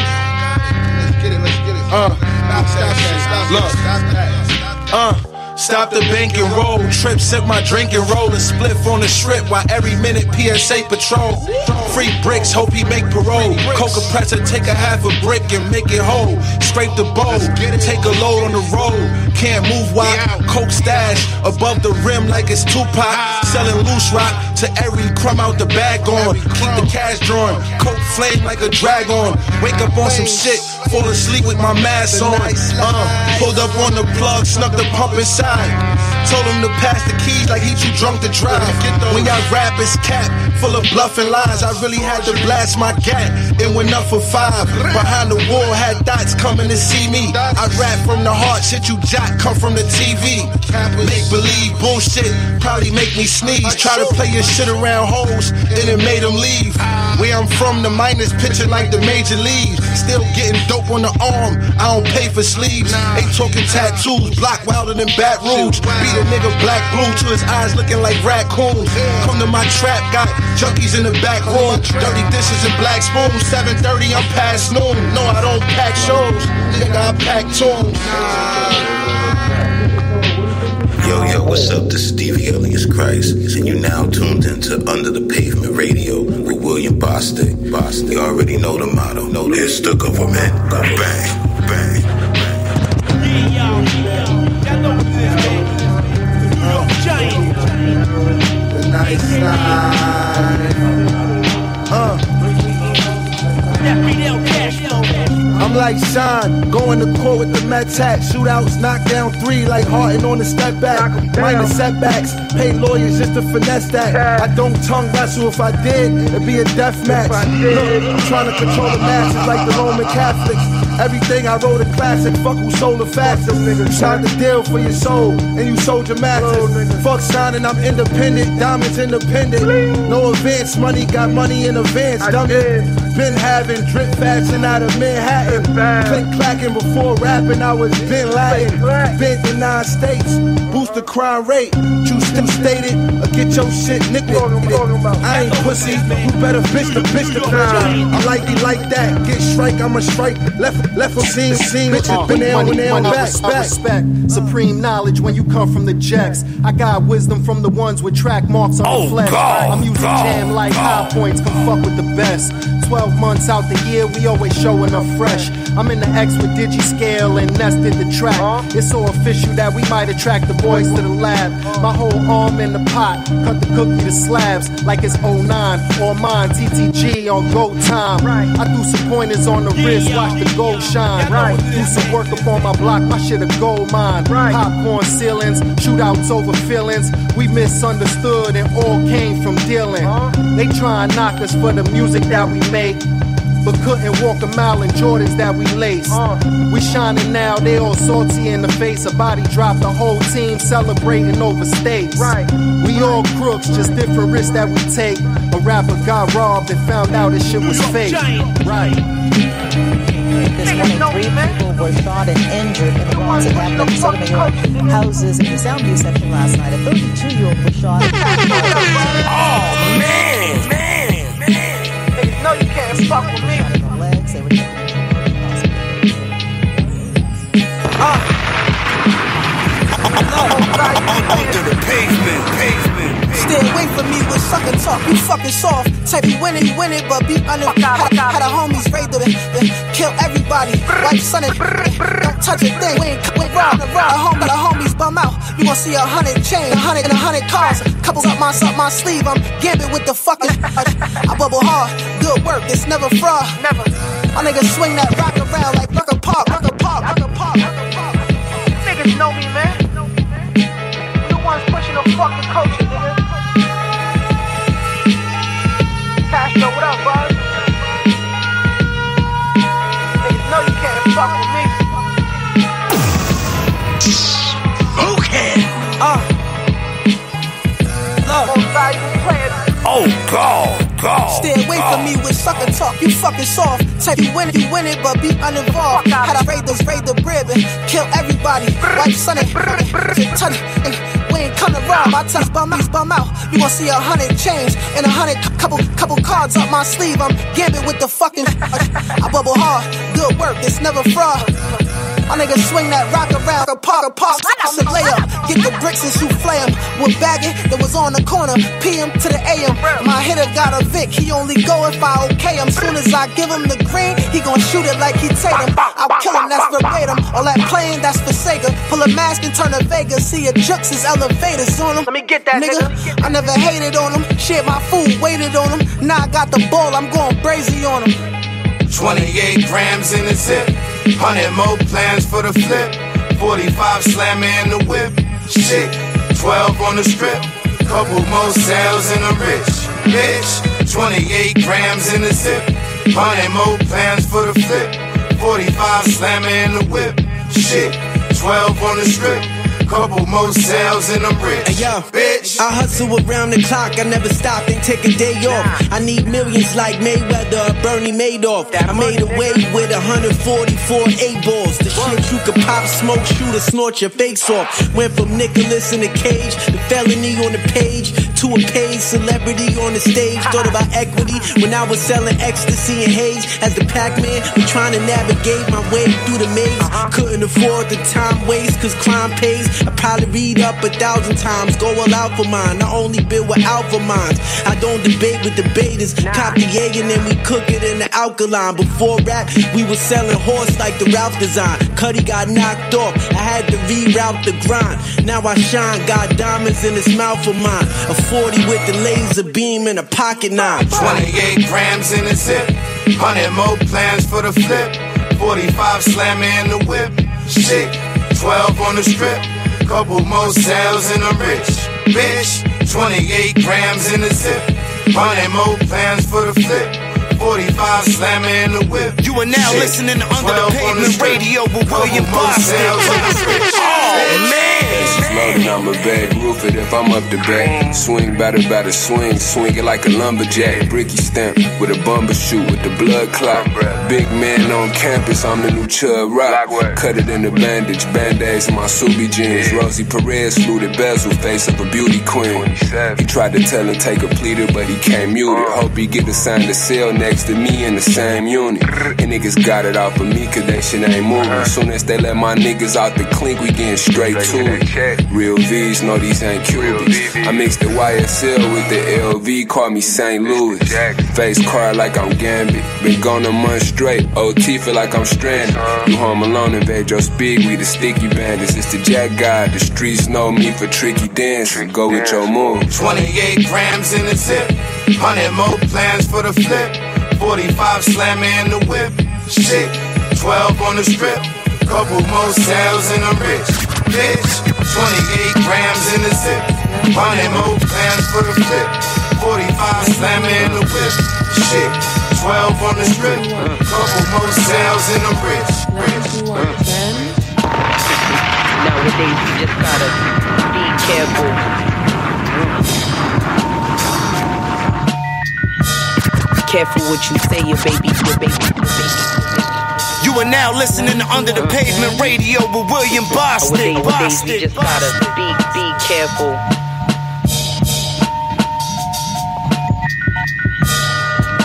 Let's get it, let's get it. Uh, stop, stop, stop, stop, look. stop that. Uh. Stop the bank and roll. Trip, sip my drink and roll and spliff on the strip while every minute PSA patrol. Free bricks, hope he make parole. Coca presser, take a half a brick and make it whole. Scrape the bowl, take a load on the road. Can't move wide. Coke stash above the rim like it's Tupac. Selling loose rock to every crumb out the bag on. Keep the cash drawn. Coke flame like a dragon. Wake up on some shit. Fall asleep with my mask on. Uh, pulled up on the plug, snuck the pump inside. Told him to pass the keys like he too drunk to drive. When y'all rap is cap, full of bluffing lies. I really had to blast my gat. It went up for five. Behind the wall had dots coming to see me. I rap from the heart, shit you jack come from the TV. Make believe bullshit, probably make me sneeze. Try to play your shit around hoes, then it made them leave. Where I'm from, the minors pitching like the major leagues. Still getting dope on the arm, I don't pay for sleeves. They talking tattoos, block wilder than Bat Rouge. Beat a nigga black blue to his eyes looking like raccoons. Come to my trap, got junkies in the back room. Dirty dishes and black spoons. 7:30, I'm past noon. No, I don't pack shows. Nigga, I pack tunes. Yo, yo, what's up? This is Stevie Alias Christ, and you now tuned into Under the Pavement Radio with William Bostick. Bostick, you already know the motto. Know it's the government. Bang, bang. The side. Uh. I'm like Sean, going to court with the Mets hat. Shootouts, knock down three like Harden on the step back. Minor setbacks, pay lawyers just to finesse that. I don't tongue wrestle. If I did, it'd be a death match. Look, I'm trying to control the masses like the Roman Catholics. Everything I wrote a classic, fuck who sold the fastest. You signed the deal for your soul, and you sold your mattress. Fuck signing, I'm independent, diamonds independent. No advance money, got money in advance, dummy. Been having drip fashion out of Manhattan. Click clacking before rapping, I was Bin Laden. Been to nine states, boost the crime rate. You still stated, or get your shit nicked. I ain't pussy, you better bitch the bitch the crime. I like it like that, get strike, I'ma strike. Left, left from scene, scene, bitches been there when they money, back, res- back. respect, supreme knowledge when you come from the jacks. I got wisdom from the ones with track marks on Oh, the flesh. God, I'm using God, jam like God. high points, come fuck with the best. 12 months out the year, we always showing up fresh. I'm in the X with Digiscale and nested the track. It's so official that we might attract the boys to the lab. My whole arm in the pot, cut the cookie to slabs like it's 09 or mine. TTG on go time. I threw some pointers on the wrist, watch the gold shine. Right. Do some work up on my block, my shit a gold mine. Popcorn ceilings, shootouts over feelings. We misunderstood and all came from dealing. They try and knock us for the music that we make. But couldn't walk a mile in Jordans that we lace. We shining now, they all salty in the face. A body drop, the whole team celebrating over states. Right. We all crooks, just different risks that we take. A rapper got robbed and found out his shit was fake. Right. This morning, three people were shot and injured in the Bronx. It happened in Southern New York houses in the Soundview section last night. A 32-year-old was shot. Oh, man, man, man. Niggas know you can't fuck with me. Ah. Under the pavement, pavement. Stay away from me with sucker talk. You fucking soft. Type you win it, you win it, but be under. Had, had a homies raid the, the kill everybody. Wife, son, and don't touch a thing. We ain't, we ain't raw, raw. A home, the homies bum out. You gon' see a hundred chain, a hundred and a hundred cars. Couples up my up my sleeve. I'm gambit with the fucking. I bubble hard. Good work. It's never fraud. Never. My niggas swing that rock around like Rucker Park, Rucker Park, Rucker Park. Niggas know me, man. You the ones pushing the fucking culture, Oh, God, God, Stay away from me with sucker talk. You fucking soft. Type you win it, you win it, but be uninvolved. Had I raid those, raid the rib and kill everybody. Wife, son, and ton and we ain't come to rob. I touch bum out, bum out. You gon' see a hundred chains and a hundred cou- couple couple cards up my sleeve. I'm gambit with the fucking. I bubble hard. Good work. It's never fraud. My nigga swing that rock around, a park, a park, that's a layup. Get the bricks and souffle him. With bagging that was on the corner, PM to the AM. My hitter got a Vic, he only go if I okay him. Soon as I give him the green, he gon' shoot it like he Tatum. I'll kill him, that's verbatim. All that playing, that's for Sega. Pull a mask and turn to Vegas. See a jukes is elevators on him. Let me get that nigga. I never hated on him. shit, my food, waited on him. Now I got the ball, I'm going crazy on him. 28 grams in the zip. 100 more plans for the flip. 45 slamming the whip. Shit, 12 on the strip. Couple more sales in the rich. Bitch, 28 grams in the zip. 100 more plans for the flip. 45 slamming the whip. Shit, 12 on the strip. Couple more sales in the rich. Hey, yo, bitch. I hustle around the clock, I never stop and take a day off. I need millions like Mayweather or Bernie Madoff. I made away with 144 eight balls. The shit you could pop, smoke, shoot, or snort your face off. Went from Nicholas in the cage, the felony on the page, to a paid celebrity on the stage. Thought about equity when I was selling ecstasy and haze. As the Pac-Man, I'm trying to navigate my way through the maze. Uh-huh. Couldn't afford the time waste, cause crime pays. I probably read up a thousand times, go all out for mine. I only build with alpha minds. I don't debate with debaters. Copy A and then we cook it in the alkaline. Before rap, we was selling horse like the Ralph design. Cuddy got knocked off, I had to reroute the grind. Now I shine, got diamonds in this mouth of mine. A 40 with the laser beam and a pocket knife. 28 grams in the zip. 100 more plans for the flip. 45 slamming in the whip. Shit, 12 on the strip. Couple more sales in the rich. Bitch, 28 grams in the zip. 100 more plans for the flip. 45 slamming in the whip. You are now Shit, listening to Under the Pavement strip. Radio with William Couple Boston. Oh, man. I'm a roof it if I'm up the back. Swing batter, batter, swing, swing it like a lumberjack. Bricky stamp with a bumper shoot with the blood clot. Big man on campus, I'm the new Chubb Rock. Cut it in the bandage, band-aids my Ksubi jeans. Rosie Perez fluted bezel, face of a beauty queen. He tried to tell her take a pleader, but he can't mute it. Hope he get assigned to cell next to me in the same unit. And niggas got it off of me, cause that shit ain't moving. Soon as they let my niggas out the clink, we getting straight to it. Real V's, no, these ain't Cubans. I mix the YSL with the LV, call me St. Louis. Face card like I'm Gambit. Been gone a month straight. OT feel like I'm stranded. You home alone, invade your speed, we the sticky bandits. It's the Jack guy, the streets know me for tricky dancing. Go with your moves. 28 grams in the zip. 100 more plans for the flip. 45 slamming in the whip. Shit, 12 on the strip. Couple more sales in the rich. Bitch, 28 grams in the zip. 100 more plans for the flip. 45 slamming in the whip. Shit, 12 on the strip. Couple more sales in the rich. rich. Nowadays, you just gotta be careful. Careful what you say, your baby, your baby, your baby. You are now listening to Under the Pavement Radio with William Boston. Nowadays, you just gotta be, be careful.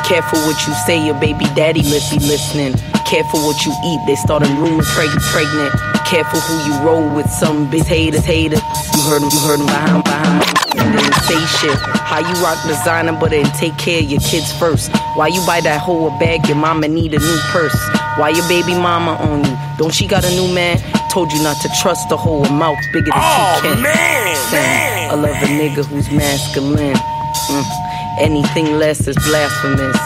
Careful what you say, your baby daddy must be listening. Careful what you eat, they starting rumors preg- pregnant. Careful who you roll with, some bitch haters, haters. You heard them, you heard them behind, behind. And then say shit. How you rock designer, but then take care of your kids first. Why you buy that whole bag, your mama need a new purse. Why your baby mama on you? Don't she got a new man? Told you not to trust a whole mouth bigger than Oh, two can. man, Saying, I love a nigga who's masculine. Mm. Anything less is blasphemous.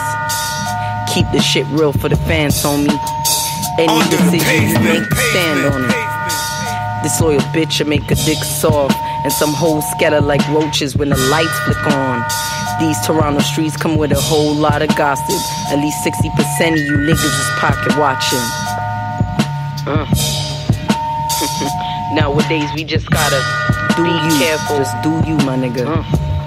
Keep the shit real for the fans, homie. Any decision you make, stand on it. This loyal bitch will make a dick soft. And some hoes scatter like roaches when the lights flick on. These Toronto streets come with a whole lot of gossip. At least 60% of you niggas is pocket watching. Uh. Nowadays, we just gotta do be you. careful. Just do you, my nigga.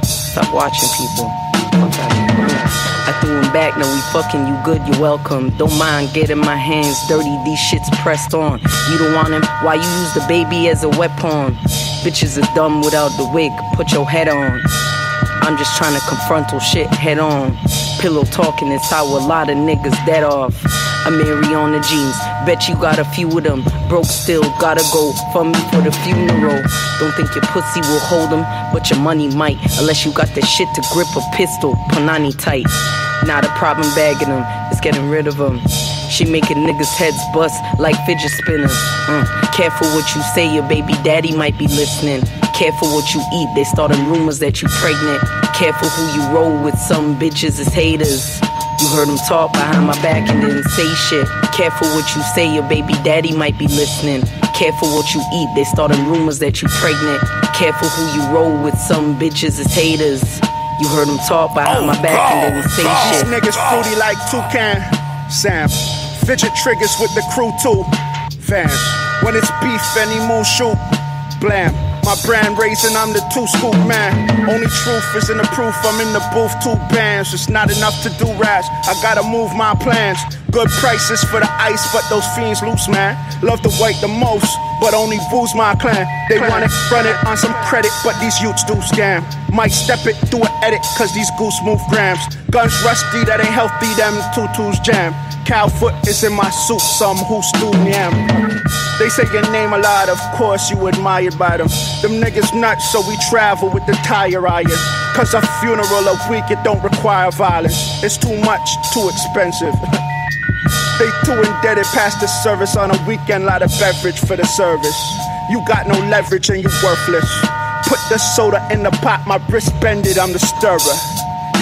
Stop watching people. Fuck out of here. I threw him back, now we fucking you good, you're welcome. Don't mind getting my hands dirty, these shits pressed on. You don't want him, why you use the baby as a weapon? Bitches are dumb without the wig, put your head on. I'm just trying to confront all shit head on. Pillow talking is how a lot of niggas dead off. I'm on the jeans, Bet you got a few of them. Broke still, gotta go for me for the funeral. Don't think your pussy will hold them, but your money might. Unless you got the shit to grip a pistol, panani tight. Not a problem bagging them, it's getting rid of them. She making niggas' heads bust like fidget spinners. Mm. Careful what you say, your baby daddy might be listening. Careful what you eat, they starting rumors that you pregnant. Careful who you roll with, some bitches is haters. You heard them talk behind my back and didn't say shit. Careful what you say, your baby daddy might be listening. Careful what you eat, they starting rumors that you pregnant. Careful who you roll with, some bitches is haters. You heard them talk behind oh, my back and didn't say shit. These niggas fruity like toucan. Sam. Fidget triggers with the crew too. Fans. When it's beef, any moon shoot. Blam. My brand raising, I'm the two scoop man. Only truth is in the proof, I'm in the booth, two bands. It's not enough to do rash, I gotta move my plans. Good prices for the ice, but those fiends loose, man. Love the white the most, but only booze my clan. They want it, run it on some credit, but these youths do scam. Might step it, do an edit, cause these goose move grams. Guns rusty, that ain't healthy, them tutus jam. Cow foot is in my suit, some who stew yam. They say your name a lot, of course you admired by them. Them niggas nuts, so we travel with the tire iron. Cause a funeral a week, it don't require violence. It's too much, too expensive. they too indebted past the service on a weekend, lot of beverage for the service. You got no leverage and you worthless. Put the soda in the pot, my wrist bended, I'm the stirrer.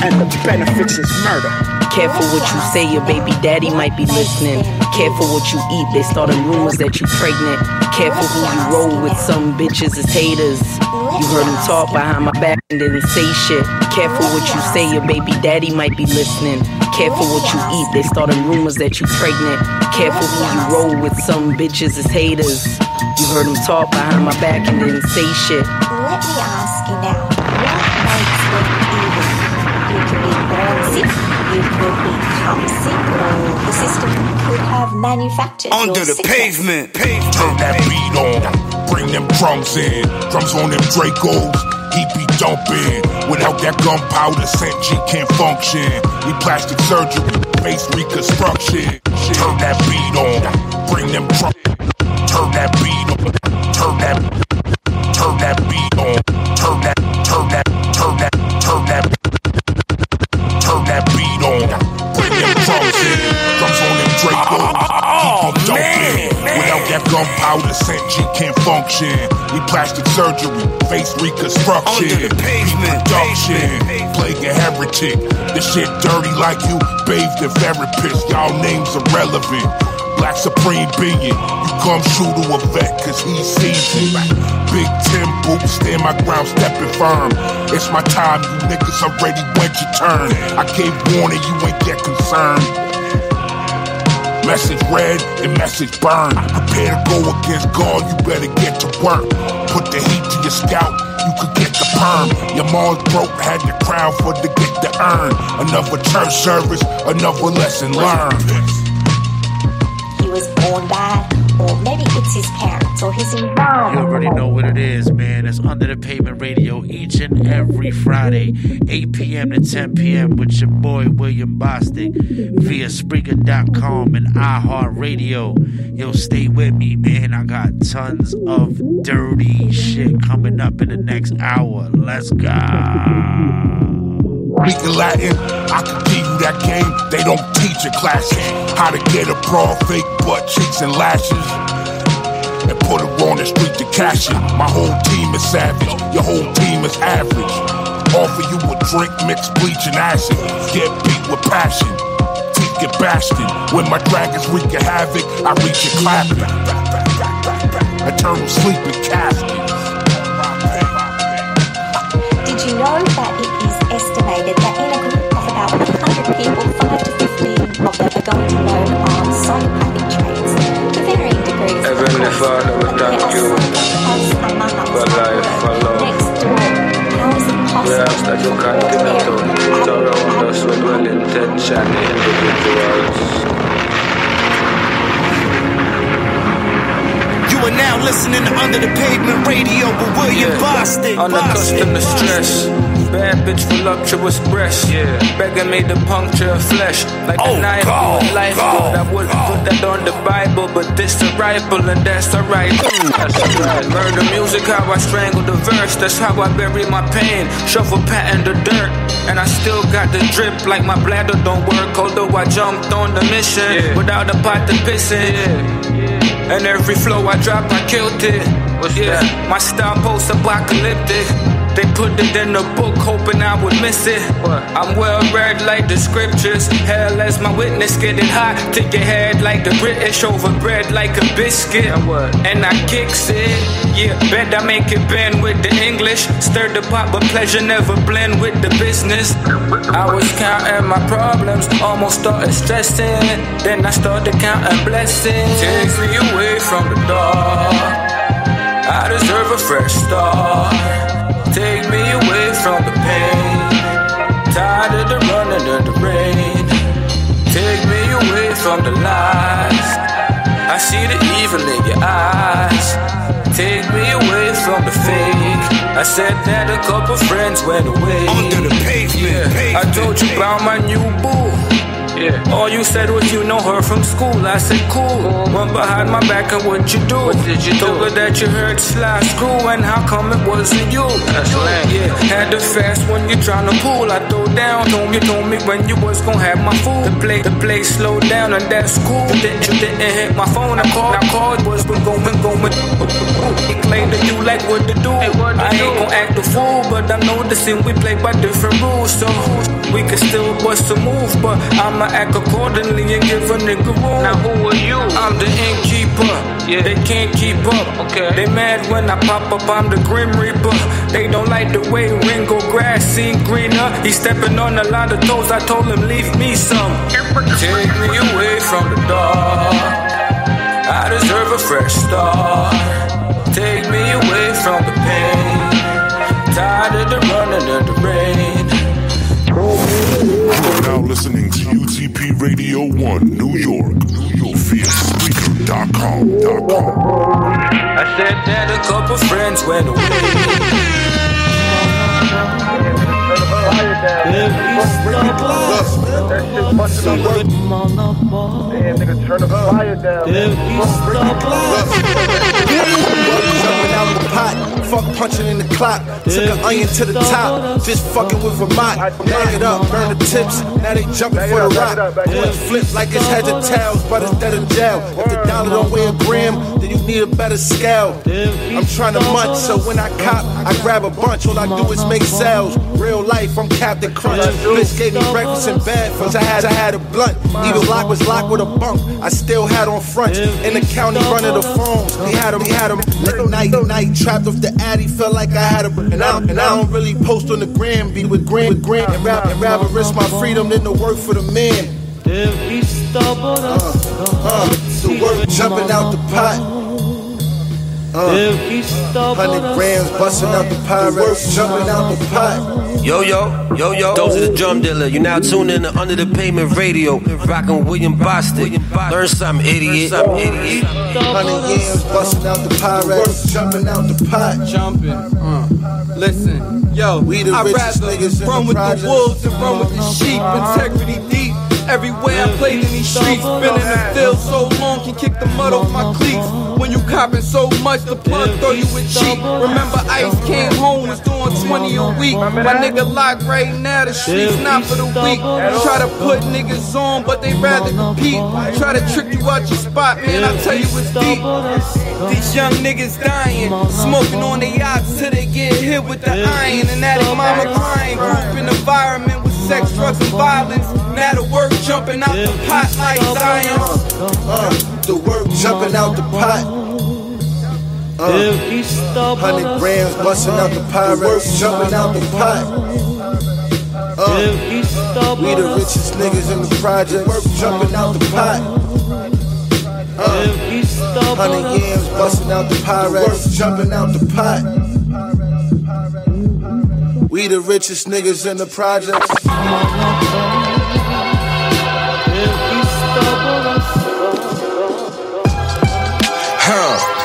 And the benefits is murder. Careful what you say, your baby daddy might be listening. Careful what you eat, they starting rumors that you pregnant. Careful who you roll with, some bitches is haters. You heard them talk behind my back and didn't say shit. Careful what you say, your baby daddy might be listening. Careful what you eat, they starting rumors that you pregnant. Careful who you roll with, some bitches is haters. You heard them talk behind my back and didn't say shit. Let me ask you now, what makes them evil? You could be born sick, you could become sick, or the system could have manufactured Under the sickness. pavement. Turn that beat on, bring them drums in. Drums on them Dracos, he be dumping. Without that gunpowder scent, G can't function. Need plastic surgery, face reconstruction. Turn that beat on, bring them drums. Turn that beat on, turn that, turn that beat on, Them drums on them Dracos. Keep oh, them dumping. Without that gunpowder scent, G can't function. Need plastic surgery, face reconstruction. Under the pavement, Production, plague a heretic. This shit dirty like you bathed in therapist. Y'all names irrelevant. Black Supreme being, you come shoot to a vet cause he's seasoned. Big Tim boots, stand my ground, stepping firm. It's my time, you niggas already went your turn. I gave warning, you ain't get concerned. Message read and message burned. Prepare to go against God, you better get to work. Put the heat to your scalp, you could get the perm. Your mom's broke, had the crown for to get the earn. Another church service, another lesson learned. Was born bad, or maybe it's his parents or his You already know what it is, man. It's Under the Pavement Radio each and every Friday, 8 p.m. to 10 p.m. with your boy William Bostick via Spreaker.com and iHeartRadio. Yo, stay with me, man. I got tons of dirty shit coming up in the next hour. Let's go. Speaking Latin, I can give you that game they don't teach in classes. How to get a broad, fake butt cheeks and lashes. And put her on the street to cash it. My whole team is savage, your whole team is average. Offer you a drink, mix bleach and acid. Get beat with passion. Teeth it in. When my dragons wreak havoc, I reach a clapping. Eternal sleeping casket. Did you know estimated that in a group of about 100 people, 5 to 15 of them are going to learn on psychopathic traits to varying degrees. Heavenly Father, we thank you for life, for love. We ask that you continue to surround us with well-intentioned individuals. You are now listening to Under the Pavement Radio with William Boston. Unaccustomed to stress. Bad bitch, voluptuous breast. Yeah. Begging me to puncture flesh like Oh, a knife go, a life go. I would put that on the Bible, but this the rifle and that's alright. That's alright. Murder music, how I strangle the verse. That's how I bury my pain. Shuffle pat in the dirt. And I still got the drip like my bladder don't work. Although I jumped on the mission without a pot to piss in. And every flow I drop, I killed it. yeah, my style post apocalyptic. They put it in the book, hoping I would miss it. I'm well read like the scriptures. Hell as my witness, get it hot to your head like the British over bread like a biscuit. And I kicks it. Yeah, bet I make it bend with the English. Stir the pot, but pleasure never blend with the business. I was counting my problems, almost started stressing. Then I started counting blessings. Take me away from the dark. I deserve a fresh start. Take me away from the pain. Tired of the running in the rain. Take me away from the lies. I see the evil in your eyes. Take me away from the fake. I said that a couple friends went away. Under the pavement. I told you about my new boo. Yeah. All you said was you know her from school. I said cool. Went behind my back and what you do? What did you Told her that you heard Sly Screw and how come it wasn't you? That's lame. Yeah, had to fast when you tryna pull. I throw down. Told you told me when you was gonna have my food. The play the play slowed down and that's cool. Didn't, you didn't hit my phone. I called. I called was going going. He claimed that you like what to do. I ain't gon' act a fool, but I'm noticing we play by different rules. So we can still bust a move, but I'ma act accordingly and give a nigga room. Now who are you? I'm the innkeeper. Yeah, they can't keep up. Okay. They mad when I pop up. I'm the Grim Reaper. They don't like the way Ringo grass seem greener. He's stepping on a lot of toes. I told him leave me some. Take me away from the dark. I deserve a fresh start. Take me away from the pain. Tired of the running in the rain. You're now listening to Radio 1, New York. New York via Spreaker.com. I said that a couple friends went Fuck punching in the clock. Took an onion to the top, just fucking with Vermont. Bag it up, burn the tips, now they jumping for the rock. Doing flip like it's heads and tails, but instead of jail. If the dollar don't weigh a gram, you need a better scale. I'm trying to munch, so when I cop, I grab a bunch. All I do is make sales. Real life, I'm Captain Crunch. Bitch gave me breakfast in bed, cause I had, I had a blunt. Even lock was locked with a bunk. I still had on front. In the county running the phones. He had him, he had him. Little night, night, trapped off the addy, felt like I had a. And I, and I don't really post on the gram, be with Graham, with Graham, and rap, and rather risk my freedom than to work for the man. Uh, uh, the work jumping out the pot. Uh, hundred grams busting out the pirates, jumping out the pot. Yo, yo, yo, yo. Those are the drum dealer. You now tuned in to Under the Pavement Radio, rocking William Bostick. Learn something, idiot. Hundred yams busting out the pirates, jumping out the pot. Jumping. Uh, listen, yo, We the I'd rather niggas run the with the wolves than run with the sheep. Integrity deep. Everywhere I played in these streets, been in the field so long, can kick the mud off my cleats. When you copping so much, the plug throw you a cheap. Remember, Ice came home, was doing 20 a week. My nigga locked right now, the streets not for the weak. Try to put niggas on, but they rather compete. Try to trick you out your spot, man, I tell you it's deep. These young niggas dying, smoking on the yachts till they get hit with the iron. And that mama crying, group in environment sex, drugs, and violence. Now the work jumping out the pot like Zion. Uh, the work jumping out the pot. Uh, hundred grams busting out the pirates, jumping out the pot. Uh, we the richest niggas in the project, work jumping out the pot. Uh, hundred yams busting out the pirates, jumping out the pot. We the richest niggas in the projects. Huh.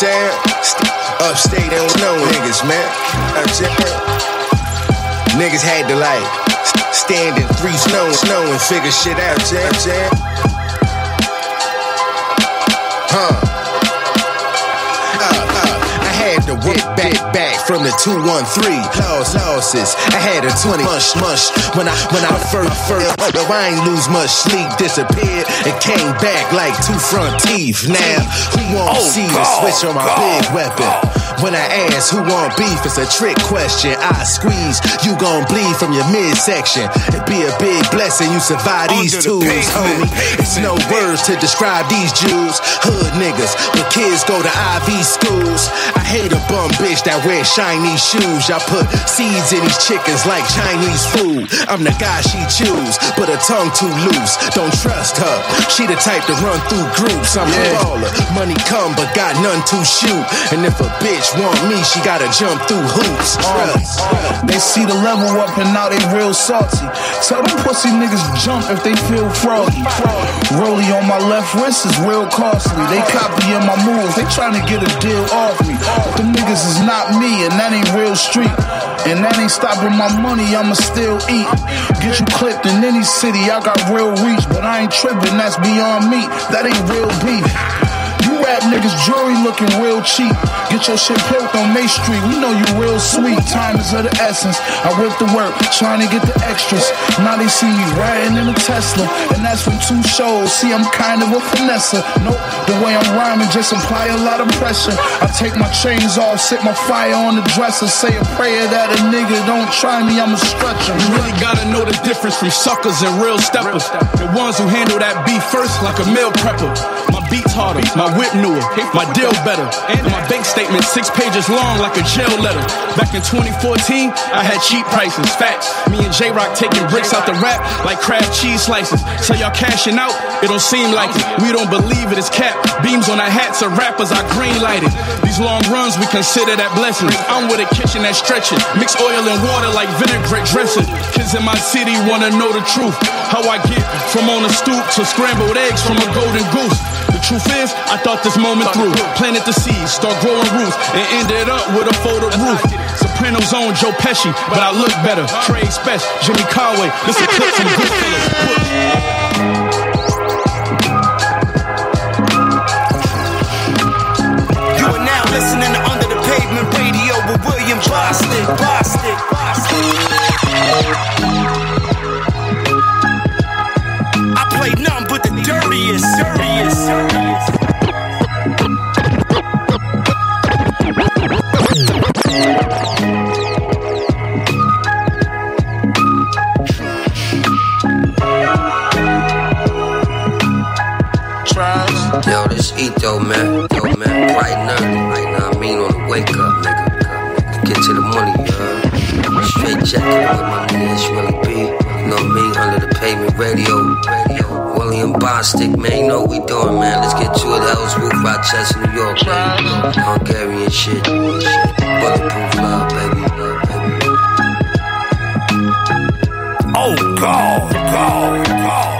Saying? Upstate don't know niggas, man. Niggas had to like stand in three snow, snow and figure shit out, you know from the 213 loss, losses. I had a 20 mush, mush when I, when I first, first, I ain't lose much sleep, disappeared and came back like two front teeth. Now, who won't Oh, see the God, switch on my God, big weapon? When I ask who want beef, it's a trick question. I squeeze, you gon' bleed from your midsection. It'd be a big blessing you survive these the tools, homie. It's no words to describe these Jews, hood niggas, kids go to Ivy schools. I hate a bum bitch that wears shiny shoes. I put seeds in these chickens like Chinese food. I'm the guy she choose, but her tongue too loose. Don't trust her. She the type to run through groups. I'm a baller. Money come, but got none to shoot. And if a bitch want me, she gotta jump through hoops. Trust. They see the level up and now they real salty. Tell them pussy niggas jump if they feel froggy. Rollie on my left wrist is real costly. They copying my moves, they trying to get a deal off me. But them niggas is not me, and that ain't real street. And that ain't stopping my money, I'ma still eat. Get you clipped in any city, I got real reach, but I ain't tripping, that's beyond me. That ain't real beef. Rap niggas jewelry looking real cheap. Get your shit built on May Street. We know you real sweet. Time is of the essence. I whip the work, trying to get the extras. Now they see me riding in a Tesla, and that's from two shows. See, I'm kind of a finesser. Nope, the way I'm rhyming just imply a lot of pressure. I take my chains off, set my fire on the dresser, say a prayer that a nigga don't try me. I'm a stretcher. You really gotta know the difference from suckers and real steppers. The ones who handle that beef first like a meal prepper. My beats harder, my whip newer, my deal better. And my bank statement six pages long like a jail letter. Back in 2014, I had cheap prices, facts. Me and J Rock taking bricks out the rap like Kraft cheese slices. So y'all cashing out, it don't seem like it. We don't believe it, it's cap. Beams on our hats are rappers, I green lighted. These long runs, we consider that blessing. I'm with a kitchen that's stretching. Mix oil and water like vinaigrette dressing. Kids in my city wanna know the truth. How I get from on a stoop to scrambled eggs from a golden goose. The truth is, I thought this moment through. Planted the seeds, start growing roots, and ended up with a folded roof. Soprano zone, Joe Pesci, but I look better. Trey Special, Jimmy Conway. This a clip from Goodfellas. Push. You are now listening to Under the Pavement Radio with William Boston. Boston. I Eto, man. Yo, man, Right now. You know I mean? On the wake up, nigga. Get to the money, you? Straight jacket with my niggas really be. You know what I mean? Under the pavement radio. radio. William Bostick, man. You know we doing, man. Let's get to it. Hell's Roof, Rochester, New York, baby. Hungarian shit. Bulletproof love, baby. Oh, God, God, God.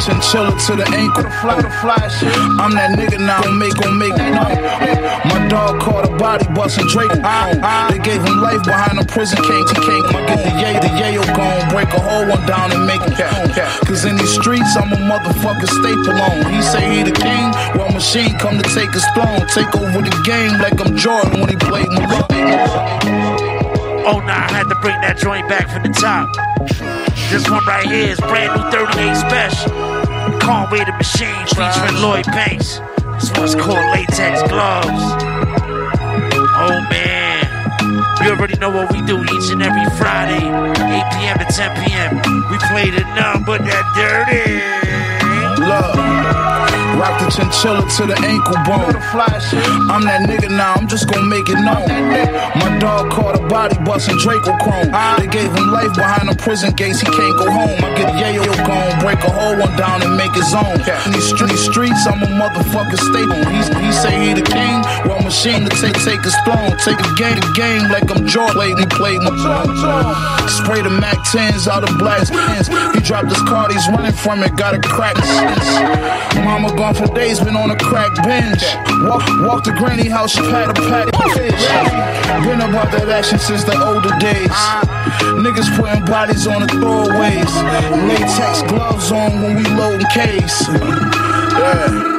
Chinchilla to the ankle, fly the fly shit. I'm that nigga now, gon' make, gon' make. My dog caught a body bustin' Drake. They gave him life behind a prison cage. He can't get the yay, the yayo gon' break a whole one down and make it count. Cause in these streets, I'm a motherfucking staple on. He say he the king, well, machine come to take his throne. Take over the game like I'm Jordan when he played Malone. Oh nah, I had to bring that joint back from the top. This one right here is brand new 38 special. Conway the Machine featuring Lloyd Banks. This one's called Latex Gloves. Oh man, you already know what we do each and every Friday, 8 p.m. to 10 p.m. We play the but that dirty. Love. Rock the chinchilla to the ankle bone. I'm that nigga now, I'm just gonna make it known. My dog caught a body busting Draco Chrome. They gave him life behind the prison gates, he can't go home. I get yayo gone, break a whole one down and make his own. In these street streets, I'm a motherfucking staple. He, he say he the king, well machine to take take his throne. Take a game, a game like I'm Jordan. Played, he played my Spray the Mac 10s out of blast pins. He dropped his card, he's running from it, got a crack Mama gone for days, been on a crack bench. Walk, walk to granny house, she had a of fish. Been about that action since the older days. Niggas putting bodies on the throwaways. Latex gloves on when we load case. Yeah.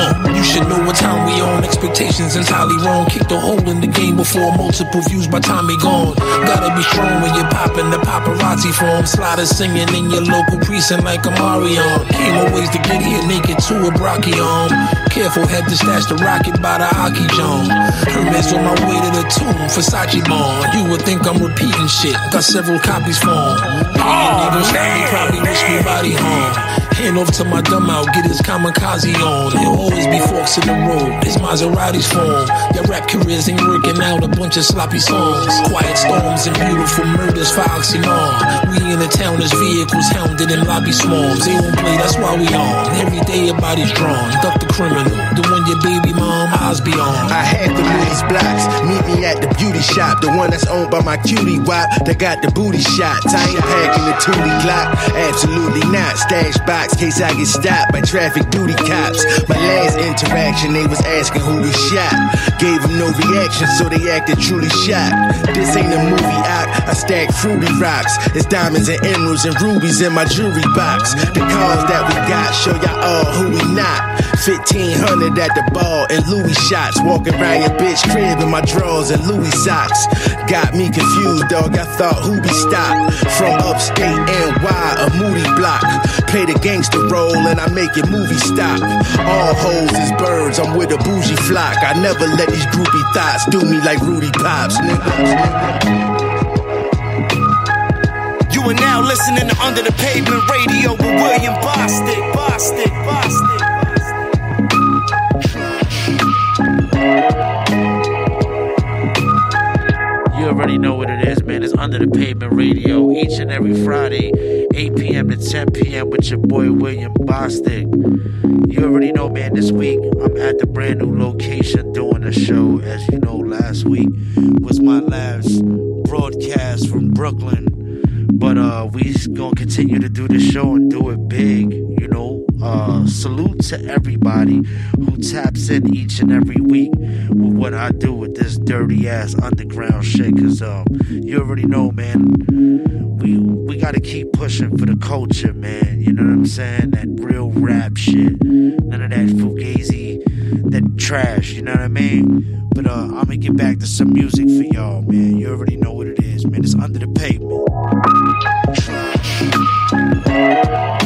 Uh, you should know what time we on. Expectations entirely wrong. Kicked a hole in the game before multiple views by Tommy gone. Gotta be strong when you're popping the paparazzi form. Sliders singing in your local precinct like a Marion. Came a ways to get here naked to a Brocky brachyon. Careful, had to stash the rocket by the hockey john. Hermes on my way to the tomb, Versace bond. You would think I'm repeating shit. Got several copies for him. Oh, niggas probably wish me body home. Hand off to my dumb out, get his kamikaze on. Always be forks in the road, his Maseratis form. Their rap careers ain't working out, a bunch of sloppy songs. Quiet storms and beautiful murders for oxymoron. We in the town as vehicles hounded in lobby swarms. They won't play, that's why we on. Every day your body's drawn. Duck the criminal, the one your baby mom eyes be on. I had to move these blocks. Meet me at the beauty shop, the one that's owned by my cutie wop that got the booty shots. I ain't packing the tootie Glock, absolutely not. Stash box, case I get stopped by traffic duty cops. My last interaction, they was asking who we shot. Gave them no reaction, so they acted truly shocked. This ain't a movie act. I stack fruity rocks. It's diamonds and emeralds and rubies in my jewelry box. The cars that we got show y'all all who we not. 1500 at the ball and Louis shots. Walking around your bitch crib in my drawers and Louis socks. Got me confused, dog. I thought who be stopped. From upstate NY, a moody block. Play the gangster role and I make your movie stop. All hoes is birds, I'm with a bougie flock. I never let these groupie thoughts do me like Rudy Pops, You are now listening to Under the Pavement Radio with William Bostick. Bostick, Bostick. You already know what it is, man. It's Under the Pavement Radio each and every Friday, 8 p.m. to 10 p.m. with your boy William Bostick. You already know, man. This week I'm at the brand new location doing a show. As you know, last week was my last broadcast from Brooklyn. But uh we gonna continue to do the show and do it big, you know. Uh salute to everybody who taps in each and every week with what I do with this dirty ass underground shit. Cause um you already know man, we we gotta keep pushing for the culture, man. You know what I'm saying? That real rap shit. None of that fugazi, that trash, you know what I mean? But uh I'm gonna get back to some music for y'all, man. You already know what it is, man. It's under the pavement. I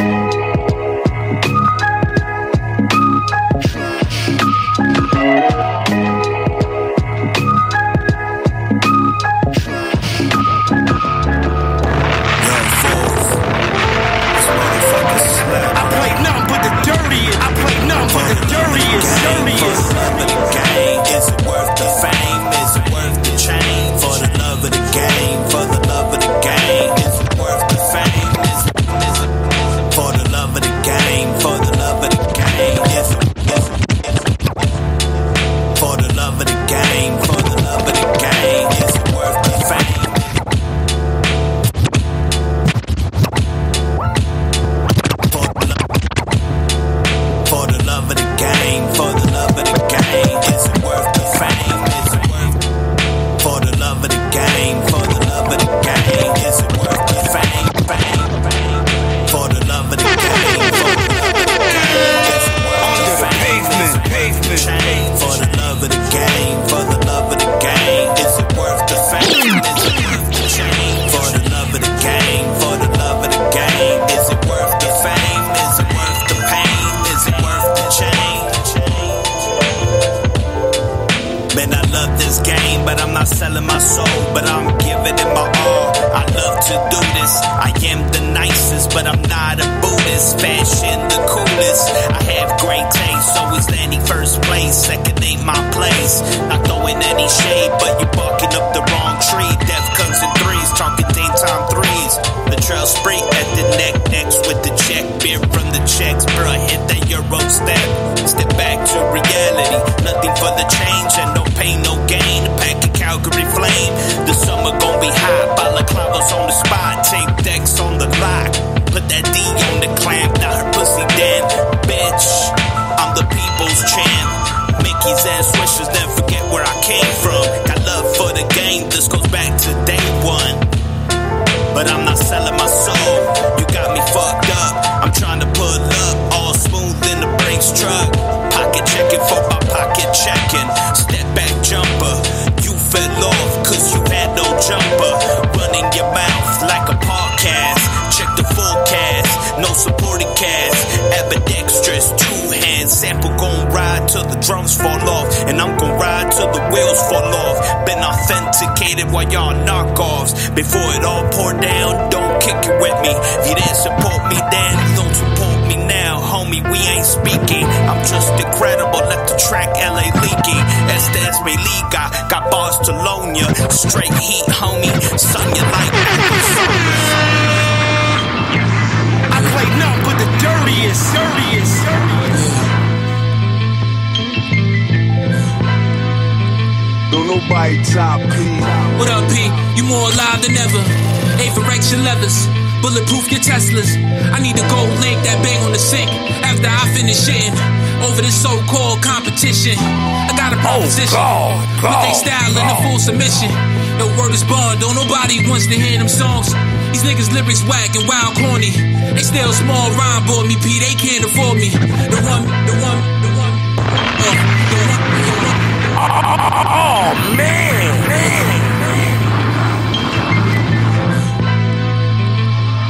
got a proposition with they style in a full submission. Yo, word is bond. Don't nobody wants to hear them songs. These niggas lyrics whack and wild corny. They still small rhyme boy me, P. They can't afford me. The one, the one, the one. Uh, the one, the one. Oh man,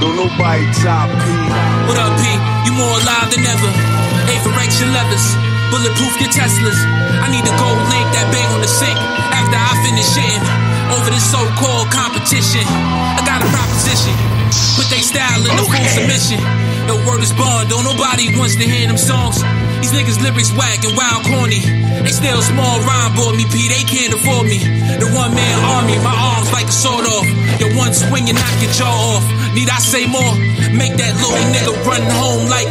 Don't nobody top P. What up, P? You more alive than ever. A for your leathers. Bulletproof your Teslas. I need a gold link that bang on the sink after I finish shitting over this so-called competition. I got a proposition. Put they style in the full submission. Yo, word is bond. Don't nobody wants to hear them songs. These niggas lyrics whack and wild corny. They still small rhyme boy me, P. They can't afford me. The one man army, my arms like a sword off. Yo, one swing and knock your jaw off. Need I say more? Make that little nigga run home like.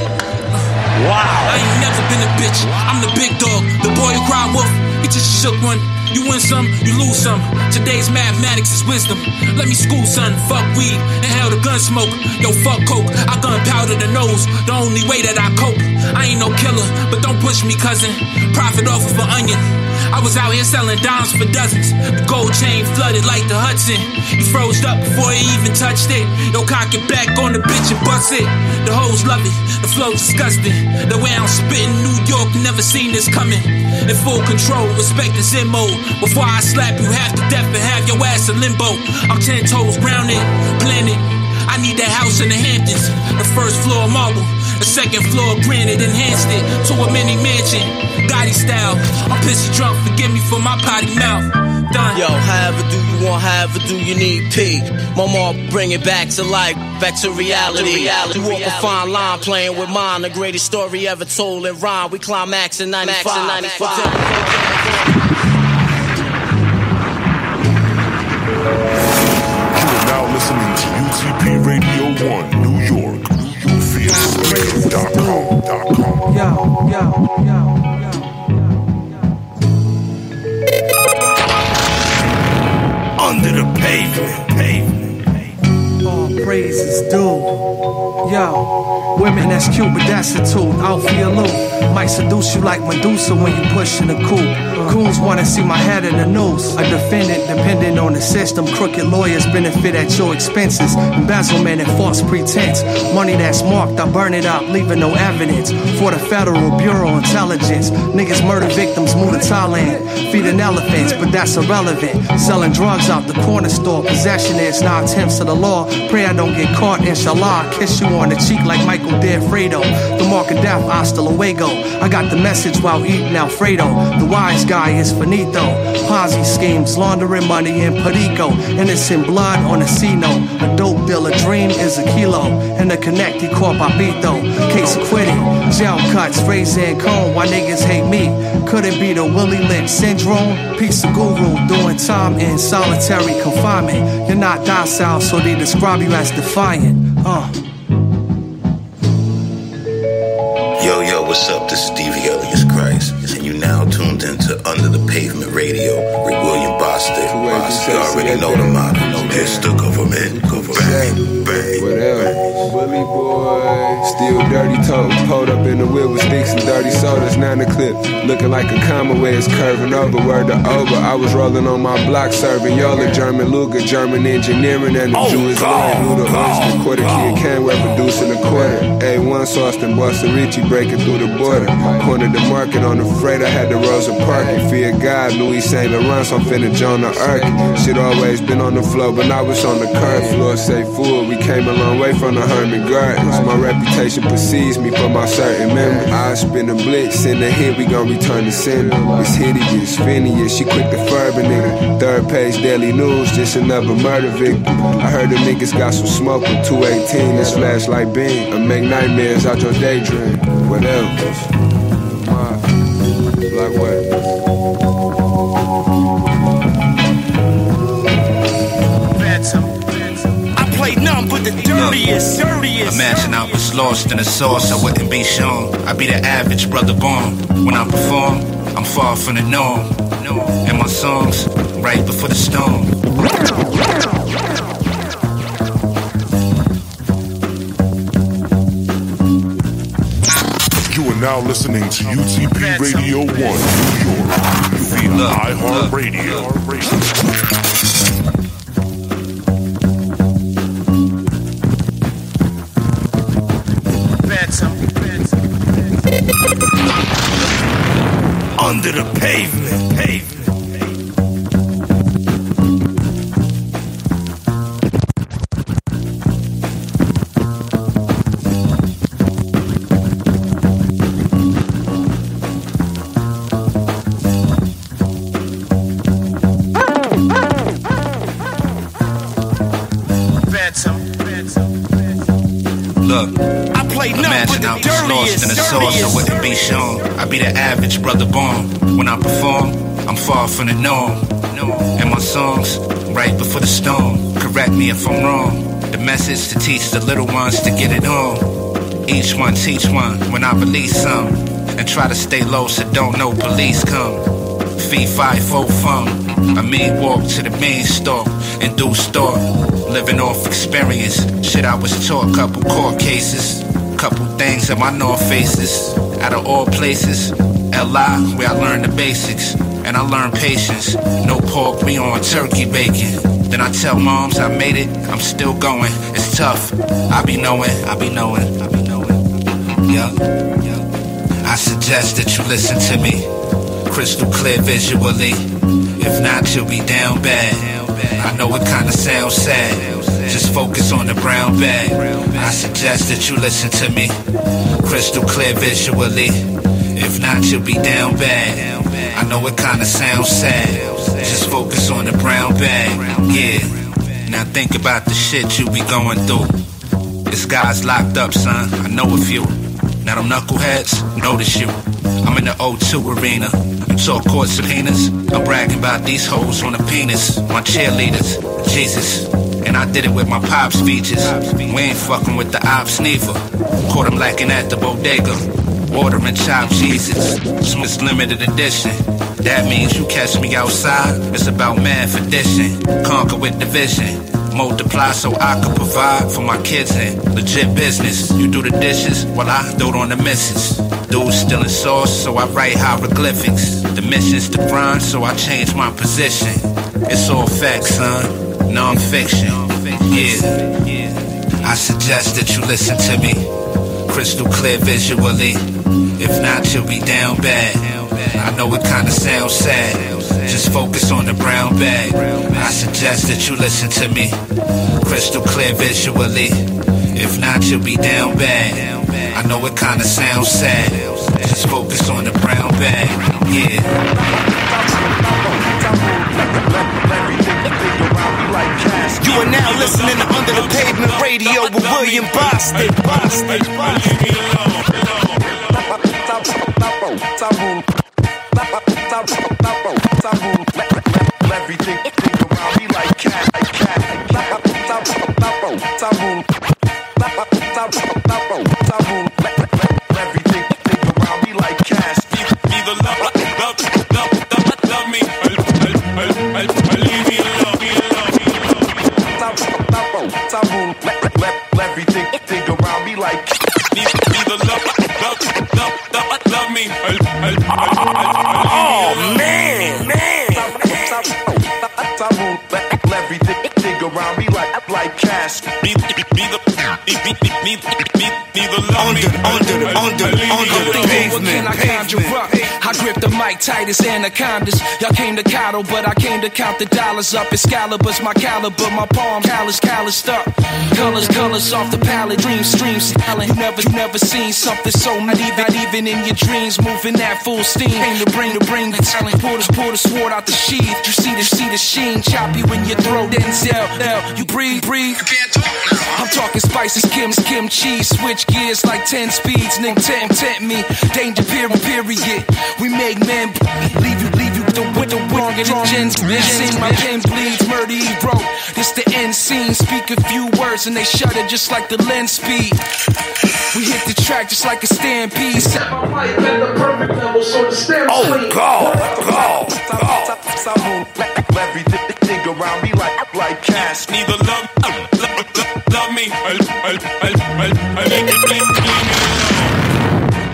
Wow. I ain't never been a bitch. I'm the big dog. The boy who cried wolf. He just shook one. You win some, you lose some. Today's mathematics is wisdom. Let me school, son. Fuck weed. and hell the gun smoke. Yo, fuck coke. I gunpowder the nose. The only way that I cope. I ain't no killer, but don't push me, cousin. Profit off of an onion. I was out here selling dimes for dozens. The gold chain flooded like the Hudson. He froze up before he even touched it. Yo, cock it back on the bitch and bust it. The hoes love it. The flow's disgusting. The way I'm spitting New York, never seen this coming. In full control, respect is in mode. Before I slap you half to death and have your ass in limbo. I'm ten toes grounded, planted. I need that house in the Hamptons. The first floor marble. The second floor granite enhanced it to a mini mansion. Gotti style. I'm pissy drunk, forgive me for my potty mouth. Done. Yo, however do you want, however do you need P. My mom bring it back to life, back to reality. reality. You walk a fine line playing with mine, the greatest story ever told in rhyme. We climax in 95. Max in 95. Under the pavement, All praises due. Yo, women that's cute, but that's a tool. Out for your loot. Might seduce you like Medusa when you push in the coupe. Coons wanna see my head in the news. A defendant dependent on the system. Crooked lawyers benefit at your expenses. Embezzlement and false pretense. Money that's marked, I burn it up, leaving no evidence. For the Federal Bureau of Intelligence. Niggas murder victims, move to Thailand. Feeding elephants, but that's irrelevant. Selling drugs out the corner store. Possession is now attempts to the law. Pray I don't get caught, inshallah. I kiss you on the cheek like Michael D'Alfredo. The mark of death, hasta luego. I got the message while eating Alfredo. The wise guy is finito. Ponzi schemes, laundering money in Perico. Innocent blood on a note. A dope dealer dream is a kilo. And a connected corp papito. Case acquitted. Jail cuts, razor and comb. Why niggas hate me? Could it be the Willie Lynch syndrome? Piece of guru doing time in solitary confinement. You're not docile, so they describe you as defiant. Uh. Yo, yo, what's up? This is Stevie Elias Christ, and you now tuned into Under the Pavement Radio with William Bostick. You already know the motto. It's the government. Bang, bang, Whatever. Bully boy, still dirty toes. Pulled up in the wheel with sticks and dirty sodas. Now the clip looking like a comma where it's curving over. Word to over. I was rolling on my block serving y'all a German Luger, German engineering, and the Oh, Jew is God, lying. Who the oh, God, oyster quarter kid can wear producing a quarter. A1 sauce and Boston Richie breaking through the border. Cornered the market on the freight. I had the Rosa Parkin. Fear God, Louis Saint Laurent. So I'm finna Jonah Ark. Shit always been on the floor, but now it's on the curb floor. Say fool, we came a long way from the Herman Gardens. My reputation precedes me for my certain memory. I spin a blitz in the hit, we gon' return the sender. It's hideous, Phineas, she quick to furb a nigga. Third page daily news, just another murder victim. I heard the niggas got some smoke with 218. This flashlight beam, I make nightmares out your daydream. Whatever. Like what? The dirtiest, dirtiest. Imagine I was lost in the sauce, I wouldn't be shown. I'd be the average brother born. When I perform, I'm far from the norm. And my songs, right before the storm. You are now listening to UTP Radio 1, New York. iHeartRadio. Under the pavement. Lost I wouldn't be shown. I be the average brother born. When I perform, I'm far from the norm. And my songs, right before the storm. Correct me if I'm wrong. The message to teach the little ones to get it on. Each one teach one when I release some. And try to stay low so don't no police come. Fee five four fun. I mean walk to the main store and do store. Living off experience. Shit I was taught, couple court cases. Things in my north faces. Out of all places. LI, where I learned the basics. And I learned patience. No pork, we on turkey bacon. Then I tell moms I made it, I'm still going. It's tough. I be knowing, I be knowing, I be knowing. Yeah. I suggest that you listen to me. Crystal clear visually. If not, you'll be down bad. I know it kinda sounds sad. Just focus on the brown bag. I suggest that you listen to me. Crystal clear visually. If not, you'll be down bad. I know it kinda sounds sad. Just focus on the brown bag. Yeah. Now think about the shit you be going through. This guy's locked up, son. I know a few. Now them knuckleheads notice you. I'm in the O2 arena. You talk court subpoenas. I'm bragging about these hoes on the penis. My cheerleaders, Jesus. And I did it with my pops features. We ain't fucking with the ops neither. Caught him lacking at the bodega. Ordering chopped Jesus. Smith's limited edition. That means you catch me outside. It's about math addition. Conquer with division. Multiply so I can provide for my kids and legit business. You do the dishes while I dote on the missus. Dudes stealing sauce, so I write hieroglyphics. The mission's to grind, so I change my position. It's all facts, son. Non-fiction. Yeah. I suggest that you listen to me. Crystal clear visually. If not, you'll be down bad. I know it kinda sounds sad. Just focus on the brown bag. I suggest that you listen to me. Crystal clear visually. If not, you'll be down bad. I know it kinda sounds sad. Just focus on the brown bag. Yeah. Listening to Under the Pavement Radio with William Bostick. Bostick. Tight as anacondas. Y'all came to coddle, but I came to count the dollars up. Excalibur's my caliber, my palm callous, calloused up. Colors, colors off the palette, dreams, streams, talent. You never, never seen something so not even, not even in your dreams. Moving at full steam. Came to bring, to bring the talent. Pull the, pull the sword out the sheath. You see the, see the sheen, when you throw Denzel. Now you breathe, breathe. You can't talk now. I'm talking spices, Kim's, Kim cheese. Switch gears like 10 speeds. Nigga, tempt, tempt me. Danger, period, period. We make men leave you, leave you the, with the wrong and the gens. Sing my pen bleeds, murder he wrote. This the end scene. Speak a few words and they shudder just like the lens speed. We hit the track just like a stampede. Set my mic at the perfect level so the stem Oh God, God, Everything around me like like cash. Neither love, love, love, love me.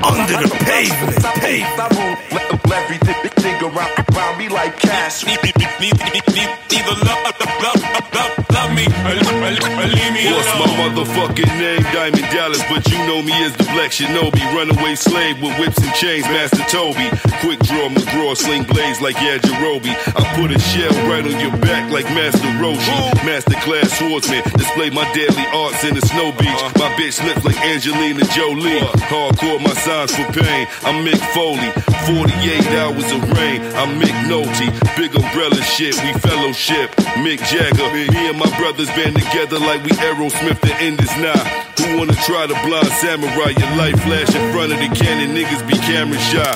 Under the pavement, pavement. Everything around around me like cash. Neither love, love, love, love, love me. I'll, I'll, I'll leave me What's my motherfucking name? Diamond Dallas, but you know me as the Black Shinobi. Runaway slave with whips and chains, Master Toby. Quick draw McGraw, sling blades like Yajirobe. I put a shell right on your back like Master Roshi. Master class swordsman, display my deadly arts in the snow beach. Uh-huh. My bitch lips like Angelina Jolie. Hardcore, my signs for pain. I'm Mick Foley. 48 hours of rain. I'm Mick Nolte. Big umbrella shit, we fellowship. Mick Jagger. Me and my brothers band together like we Aerosmith the end is now. Who wanna try to blind samurai? Your life flash in front of the cannon, niggas be camera shy.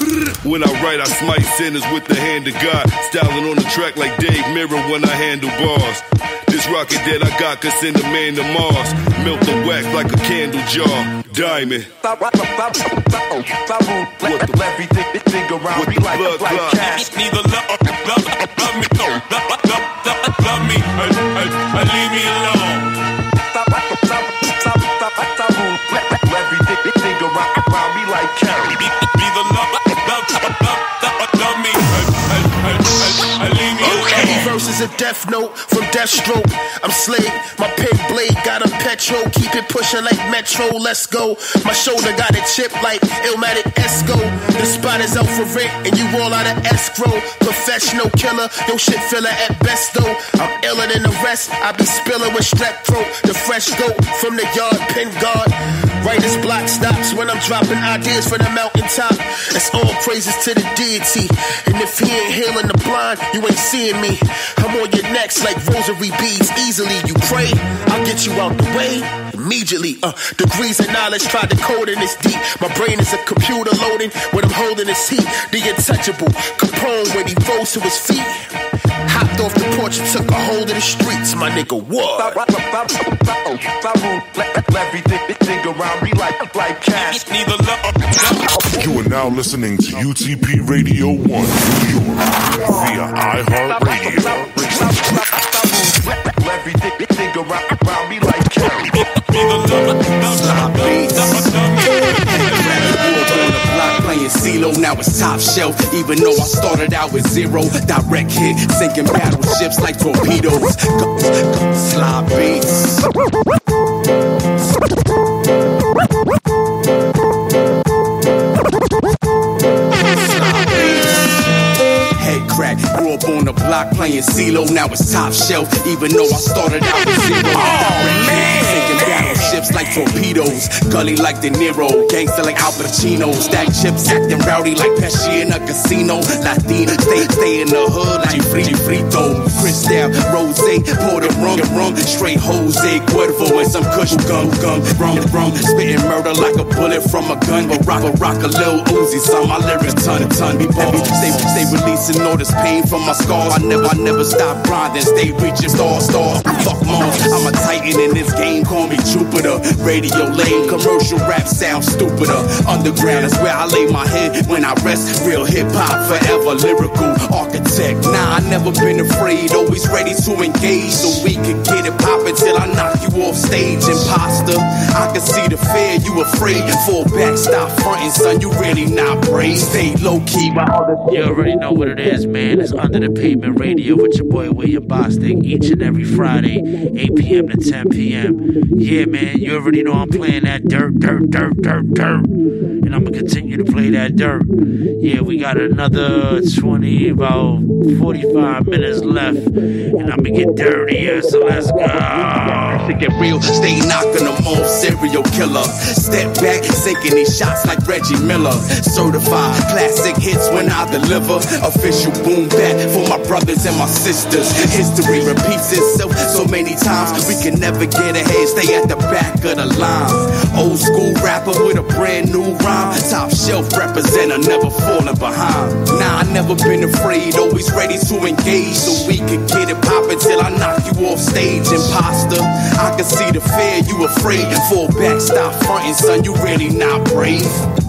When I write, I smite sinners with the hand of God. Styling on the track like Dave Mirra when I handle bars. This rocket that I got could send a man to Mars. Melt the wax like a candle jar. Diamond. What the? Everything around me like blood like clot? cash. Neither love, love, love me, no, love, love, love, love me. I'll, I'll, I'll leave me alone. Everything around around me like. Neither love, love, love, a death note from Deathstroke. I'm Slade, my pen blade got a petrol. Keep it pushing like Metro, let's go. My shoulder got a chip like Illmatic Esco. The spot is out for rent and you all out of escrow. Professional killer, your shit filler at best though. I'm iller than the rest, I be spilling with strep throat. The fresh goat from the yard, pin guard. Writer's block stops when I'm dropping ideas from the mountaintop. It's all praises to the deity. And if he ain't healing the blind, you ain't seeing me. I'm on your necks like rosary beads. Easily you pray, I'll get you out the way immediately. Uh, degrees of knowledge, try to code in this deep. My brain is a computer loading. What I'm holding is heat. The untouchable. Capone when he rose to his feet. Hopped off the porch and took a hold of the streets. My nigga, what? Everything around me like like cash. You are now listening to UTP Radio 1 New York via iHeartRadio. Everything around around me like cash. block playing CeeLo, now it's top shelf. Even though I started out with zero, direct hit, sinking battleships like torpedoes. Go, go, slide beats. The block playing CeeLo, now it's top shelf. Even though I started out with zero, battleships ships like torpedoes. Gully like De Niro, gangster like Al Pacino. Stack chips, acting rowdy like Pesci in a casino. Latina, stay, stay in the hood like free frito. Cristal, rose, pour the rum, rum. Straight Jose Cuervo and some kush gum, gum, rum, rum. Spitting murder like a bullet from a gun. But rock a rock a little Uzi, son. My lyrics ton, ton. Be heavy. Stay, stay releasing all this pain from my scars. I never, I never stop grinding. Stay reaching star, star. Fuck Mars. I'm a titan in this game. Call me Jupiter. Radio lane, commercial rap sound stupider. Underground is where I lay my head when I rest. Real hip hop forever. Lyrical architect. Nah, I never been afraid. Always ready to engage so we could get it poppin' till I knock you off stage. Imposter. I can see the fear you afraid. Fall back, stop frontin', son. You really not brave. Stay low key. My other You already know what it is, man. It's Under the Pavement Radio with your boy William Bostick each and every Friday, 8 p.m. to 10 p.m. Yeah, man, you already know I'm playing that dirt, dirt, dirt, dirt, dirt. And I'm going to continue to play that dirt. Yeah, we got another 20, about 45 minutes left. And I'm going to get dirtier, so let's go. to get real. Stay knocking them off, serial killer. Step back, sinking these shots like Reggie Miller. Certified classic hits when I deliver. Official boom back for my brothers and my sisters. History repeats itself so many times. We can never get ahead, stay at the back of the line. Old school rapper with a brand new rhyme. Top shelf representer, never falling behind. Nah, I never been afraid, always ready to engage so we could get it poppin' till I knock you off stage. Imposter, I can see the fear you afraid. Fall back, stop frontin', son, you really not brave.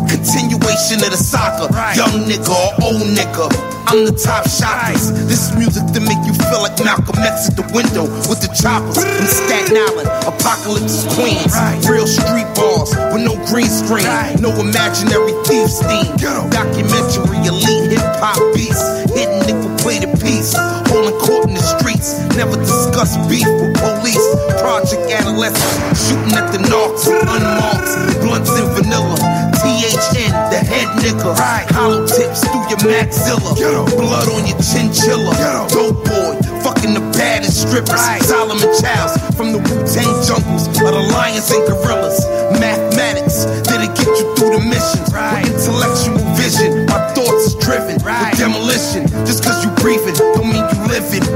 Continuation of the saga. Young nigga or old nigga. I'm the top shotters. This is music to make you feel like Malcolm X at the window with the choppers from Staten Island. Apocalypse Queens. Real street balls with no green screen. No imaginary thieves theme. Documentary elite hip hop beats. Hidden nickel plated piece. Holding court in the streets. Never discuss beef with police. Project adolescents. Shooting at the knocks. Unmarked. Blunts and vanilla. The head nigga. Hollow tips through your maxilla. Blood on your chinchilla. Dope boy, fucking the baddest strippers. Solomon Childs from the Wu Tang jungles of the lions and gorillas. Mathematics, did it get you through the missions? With intellectual vision, my thoughts is driven. With demolition, just cause you breathing, don't mean you living.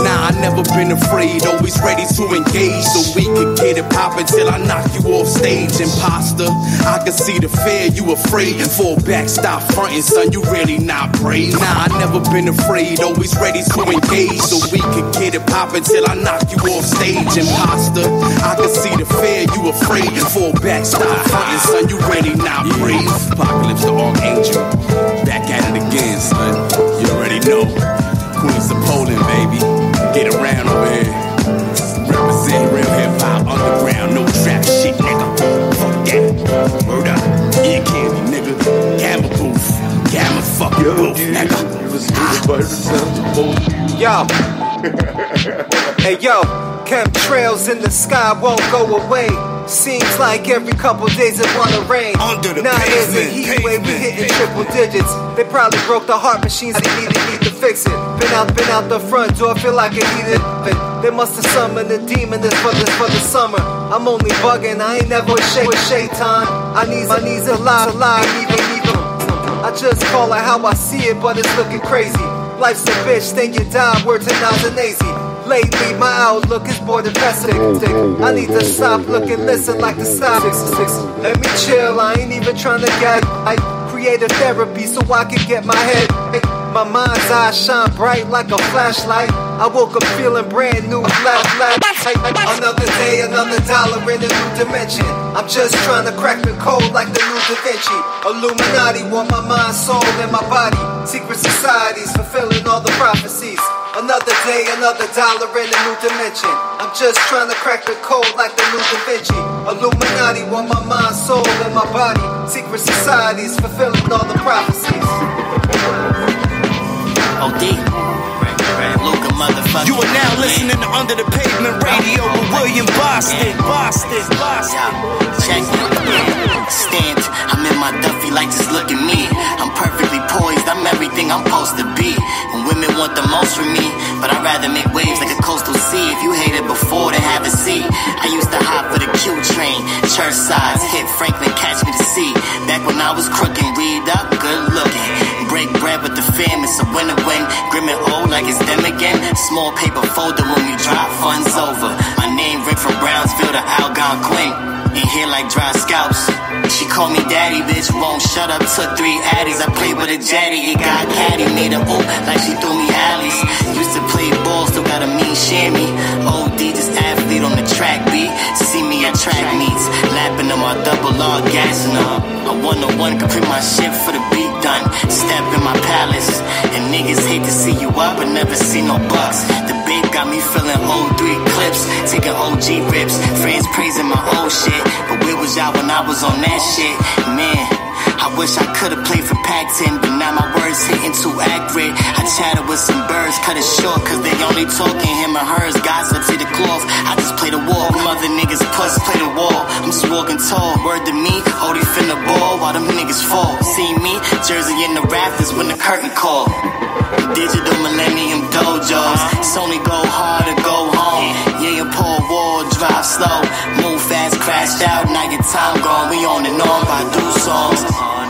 Nah, I never been afraid, always ready to engage so poppin' till I knock you off stage. Imposter, I can see the fear you afraid. Fall back, stop frontin', son, you really not brave. Nah, I never been afraid, always ready to engage so we can get it poppin' till I knock you off stage. Imposter, I can see the fear you afraid. Fall back, stop frontin', son, you really not brave. Apocalypse the Archangel, fucking booth, nigga. Yo. hey yo, chemtrails in the sky won't go away. Seems like every couple days it wanna rain. Under the now there's a heat wave, we hitting triple digits. They probably broke the heart machines they need to need to fix it. Been out, been out the front door, feel like I need it. They must have summoned a demon this for this for the summer. I'm only bugging, I ain't never with Shaitan. I need my knees alive, alive, even even. I just call it how I see it, but it's looking crazy. Life's a bitch, then you die, word to Nazanazi. Lately, my outlook is more than pessimistic. I need to stop looking, listen like the stop. Let me chill, I ain't even trying to get. I create a therapy so I can get my head. My mind's eyes shine bright like a flashlight. I woke up feeling brand new, flash, flash. Another day, another dollar in a new dimension. I'm just trying to crack the code like the new Da Vinci. Illuminati want my mind, soul, and my body. Secret societies fulfilling all the prophecies. Another day, another dollar in a new dimension. I'm just trying to crack the code like the new Da Vinci. Illuminati want my mind, soul, and my body. Secret societies fulfilling all the prophecies. OD. Luca motherfucker. You are now listening to Under the Pavement Radio with William Bostick. Bostick, Bostick. Check it. Stand. I'm in my Duffy like just look at me. I'm perfectly poised. I'm everything I'm supposed to be. And women want the most from me, but I'd rather make waves like a coastal sea. If you hated before, then have a seat. I used to hop for the Q train, church sides, hit Franklin, catch me to see. Back when I was crooked weed read up, good looking. Break bread with the fam, it's a win win. Grim and old like it's them again. Small paper folder when we drop funds over. My name Rick from Brownsville to Algon Queen. In here like dry scalps. She called me daddy, bitch, won't shut up. Took three addies, I played with a jetty. It got caddy, made a oop like she threw me alleys. Used to play ball, still got a mean shammy. OD, oh, track beat. See me at track meets, lapping them all double R, gassing up. I one on one, complete my shit for the beat done. Step in my palace, and niggas hate to see you up, but never see no bucks. The big got me feeling 03 clips, taking OG rips. Friends praising my old shit, but where was y'all when I was on that shit? Man. I wish I could've played for Pac-10, but now my words hitting too accurate. I chatted with some birds, cut it short, cause they only talking him and hers. Gossip to the cloth, I just play the wall. Mother niggas puss, play the wall. I'm just walking tall, word to me, Odie finna ball while them niggas fall. See me, Jersey in the rafters when the curtain call. Digital Millennium Dojos, it's only go hard or go home. Yeah, and Paul Wall, drive slow, move fast, crashed out, now your time gone. We on and on by do songs.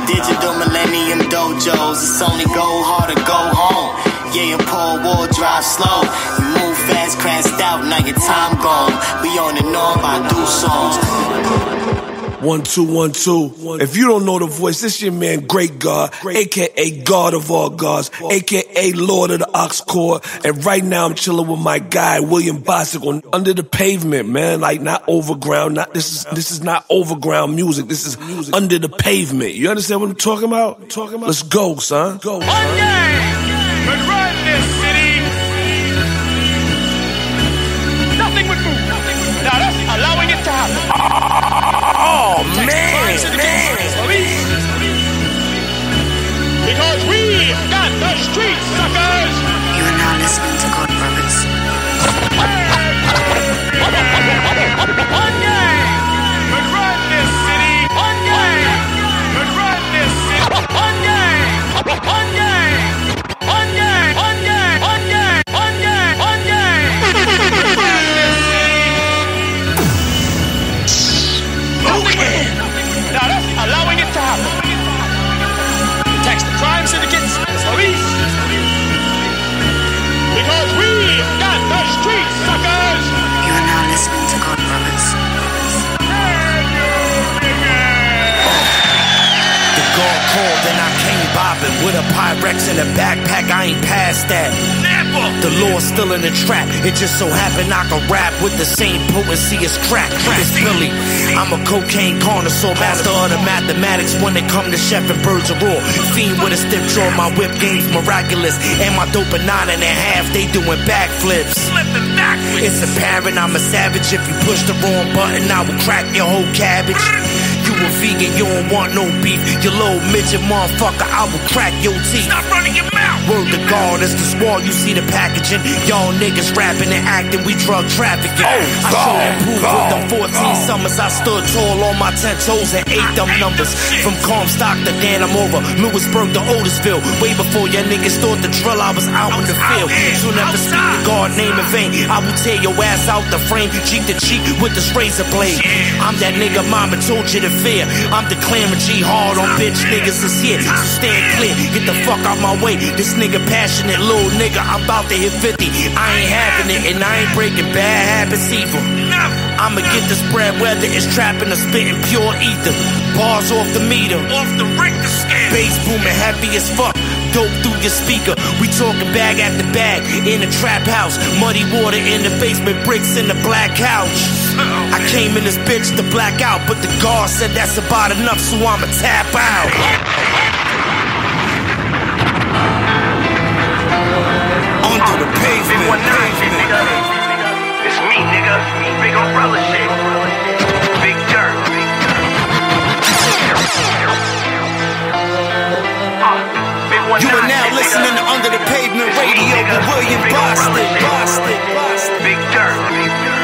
Digital Millennium Dojos, it's only go hard or go home. Yeah, and Paul Wall, drive slow, you move fast, crashed out, now your time gone. We on and on by do songs. One two one two. If you don't know the voice, this is your man Great God, aka God of all gods, aka Lord of the Ox Core. And right now I'm chilling with my guy William Bostick on Under the Pavement, man. Like not overground, not this is this is not overground music. This is music. under the pavement. You understand what I'm talking about? Talking about. Let's go, son. Go. But with a Pyrex in a backpack. I ain't past that. Never. The law's still in the trap. It just so happened I can rap with the same potency as crack. It's Billy. I'm a cocaine connoisseur, master of the mathematics when it come to chef and birds of raw. Fiend with a stiff jaw, my whip game's miraculous. And my dope at nine and a half, they doing backflips. It's apparent I'm a savage. If you push the wrong button, I will crack your whole cabbage. You a vegan, you don't want no beef. You little midget motherfucker, I will crack your teeth. Stop running your mouth. Word to God, it's the squad, you see the packaging. Y'all niggas rapping and acting, we drug trafficking. Oh, I showed and proved with them 14 summers. I stood tall on my 10 toes and ate them numbers. From Comstock to Dannemora, Lewisburg to Otisville. Way before your niggas thought the drill, I was out in the field. So never speak the God name in vain. I will tear your ass out the frame, You cheek to cheek with this razor blade. I'm that nigga mama told you to fear. I'm declaring G hard on bitch niggas is here. So stand clear, get the fuck out my way. This nigga passionate, little nigga, I'm about to hit 50. I ain't having it, and I ain't breaking bad habits either. I'ma get this bread whether it's trapping or spitting pure ether. Bars off the meter, off the Richter scale. Bass booming happy as fuck. Dope through your speaker. We talking bag after bag in a trap house. Muddy water in the basement, bricks in the black couch. I came in this bitch to black out, but the guard said that's about enough, so I'ma tap out. Under the pavement. It's me, nigga. Big umbrella shit. You are now listening to Under the Pavement Radio with William Bostick. Bostick. Big dirt.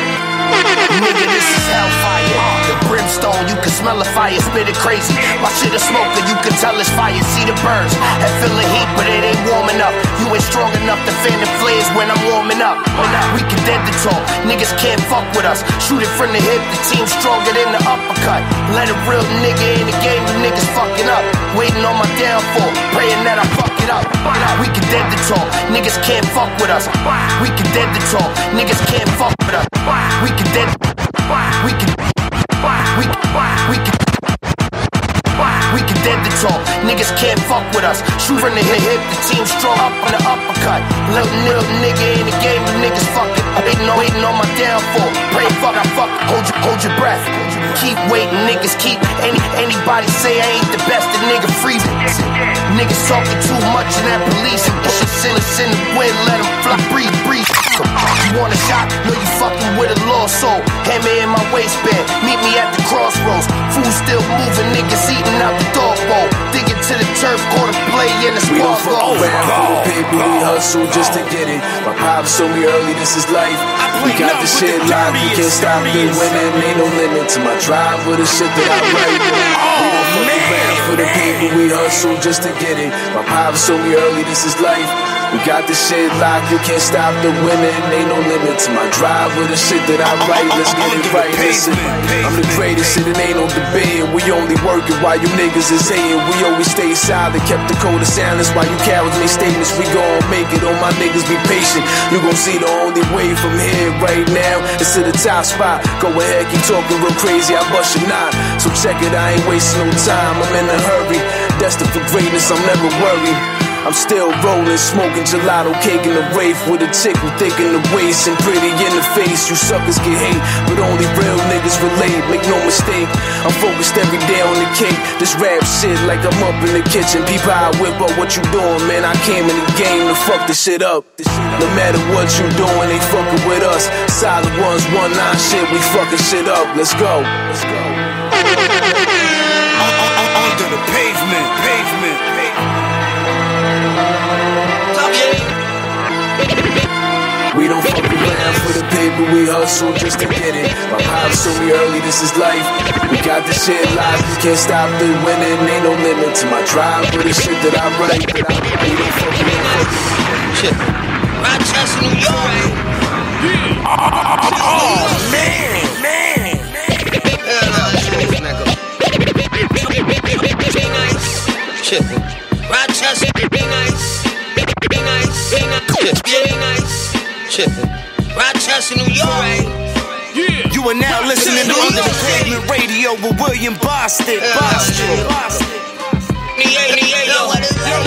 Nigga, this is hellfire. The brimstone, you can smell the fire, spit it crazy. My shit is smoking, you can tell it's fire, see the burns. And feel the heat, but it ain't warm enough. You ain't strong enough to fan the flares when I'm warming up. When I, we can dead the talk, niggas can't fuck with us. Shoot it from the hip, the team stronger than the uppercut. Let a real nigga in the game, the niggas fucking up. Waiting on my downfall, praying that I fuck it up. We can dead the talk, niggas can't fuck with us. We can dead the talk, niggas can't fuck with us. We can dead, we can, we can, we can. Niggas can't fuck with us. Shoot the hip, hip, the team strong up on the uppercut. Little, little nigga in the game, the niggas fucking. Waiting on, waiting on my downfall. Pray fuck, I fuck, hold your, hold your breath. Keep waiting, niggas keep. Any, anybody say I ain't the best, the nigga free. Niggas talking too much in that police. Shit send us in the wind, let them fly, breathe, breathe. You want a shot? No, you fucking with a lost soul. Hammer in my waistband, meet me at the crossroads. Food still moving, niggas eating out the dog Digging to the turf, quarter play in the oh, We don't spark fuck goal. around for the paper, we hustle just to get it. My pops told me early this is life. I think we got the shit locked, we can't stop the winning. Ain't no limit to my drive with the shit that I write. Oh, we fuck around for the paper, we hustle just to get it. My pops told me early this is life. We got this shit locked, you can't stop the winning. Ain't no limit to my drive with the shit that I write. Let's get it right. Listen, I'm the greatest, shit, it ain't no debate. We only working while you niggas is hating. We always stay silent, kept the code of silence while you cowards make statements. We gon' make it, all my niggas be patient. You gon' see the only way from here right now is to the top spot. Go ahead, keep talking real crazy, I bust your knot. So check it, I ain't wasting no time. I'm in a hurry, destined for greatness, I'm never worried. I'm still rolling, smoking gelato cake in the rave with a chick who thick in the waist and pretty in the face. You suckers get hate, but only real niggas relate. Make no mistake, I'm focused every day on the cake. This rap shit like I'm up in the kitchen. People, I whip up what you doing, man. I came in the game to fuck this shit up. No matter what you doing, they fucking with us. Solid ones, one nine shit, we fucking shit up. Let's go. Let's go. Under the pavement, pavement, We don't fuck around for the paper, we hustle just to get it. My pops told me early, this is life. We got the shit locked, we can't stop the winning. Ain't no limit to my drive for the shit that I write. That I write. We don't fuck around. Shit. Rochester, New York. Oh, man, man. Shit. Rochester, be nice. Be nice. Be nice. Be nice. Shit. Rochester, New York. You are now listening to Under the Pavement Radio with William Bostick. Bostick. Yo, what is that?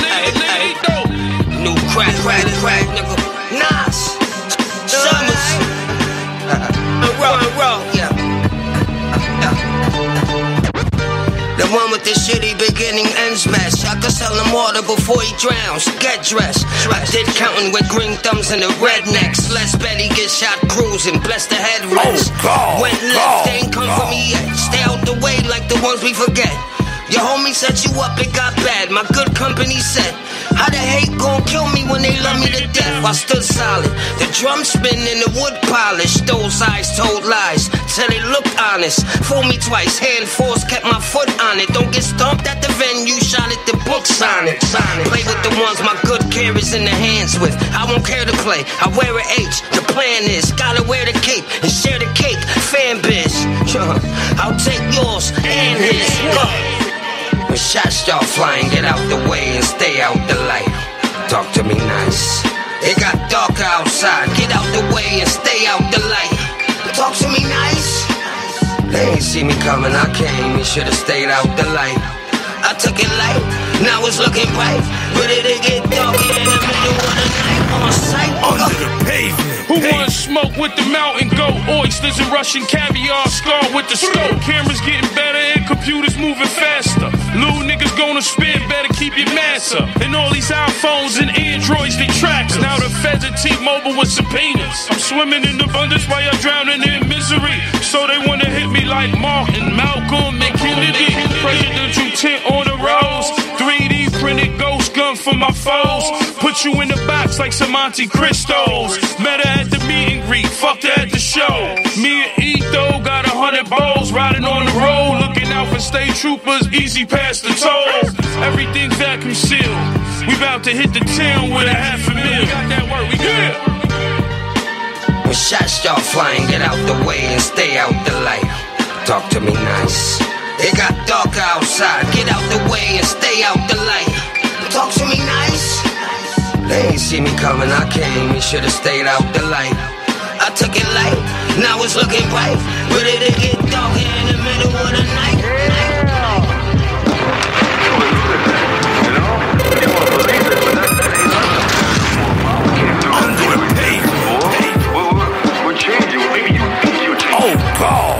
New crack, crack, crack, nigga. Nas. Summers. Roll, roll, yeah. The one with the shitty beginning ends mess. I could sell him water before he drowns. Get dressed. I did counting with green thumbs and the rednecks. Let's bet he get shot cruising. Bless the headrest. Went left, they ain't come for me yet. Stay out the way like the ones we forget. Your homie set you up, it got bad. My good company said, How the hate gon' kill me when they love me to death? I stood solid. The drum spin and the wood polish. Those eyes told lies till they looked honest. Fool me twice, hand force, kept my foot on it. Don't get stomped at the venue, shot at the book, sign it. Play with the ones my good care is in the hands with. I won't care to play, I wear a H. The plan is, gotta wear the cape and share the cake. Fan biz, I'll take yours and his. Go. Shots start flying, get out the way and stay out the light. Talk to me nice. It got darker outside, get out the way and stay out the light. Talk to me nice. They ain't see me coming, I came, you should've stayed out the light. I took it light, now it's looking bright. Ready to get darker in the middle of the night on sight. Under the pavement. Who wanna smoke with the mountain goat? Oysters and Russian caviar, scar with the scope. Cameras getting better and computers moving faster. Little niggas gonna spin, better keep your mass up. And all these iPhones and Androids, they tracks. Now the feds are T-Mobile with subpoenas. I'm swimming in abundance while you're drowning in misery. So they wanna hit me like Martin, Malcolm, and Kennedy. Presidential tent on the rose. 3D printed ghost gun for my foes. Put you in the box like some Monte Cristos. Met her at the meet and greet, fucked her at the show. Me and Etho got a hundred bows, riding on the road, looking out for state troopers, easy past the toll. Everything's vacuum sealed. We about to hit the town with a half a mil. Got that word, we good. When shots start flying, get out the way and stay out the light. Talk to me nice. It got darker outside, get out the way and stay out the light. Talk to me nice. They ain't see me coming, I came, you should've stayed out the light. I took it light, now it's looking bright. Ready to get darker in the middle of the night. Oh,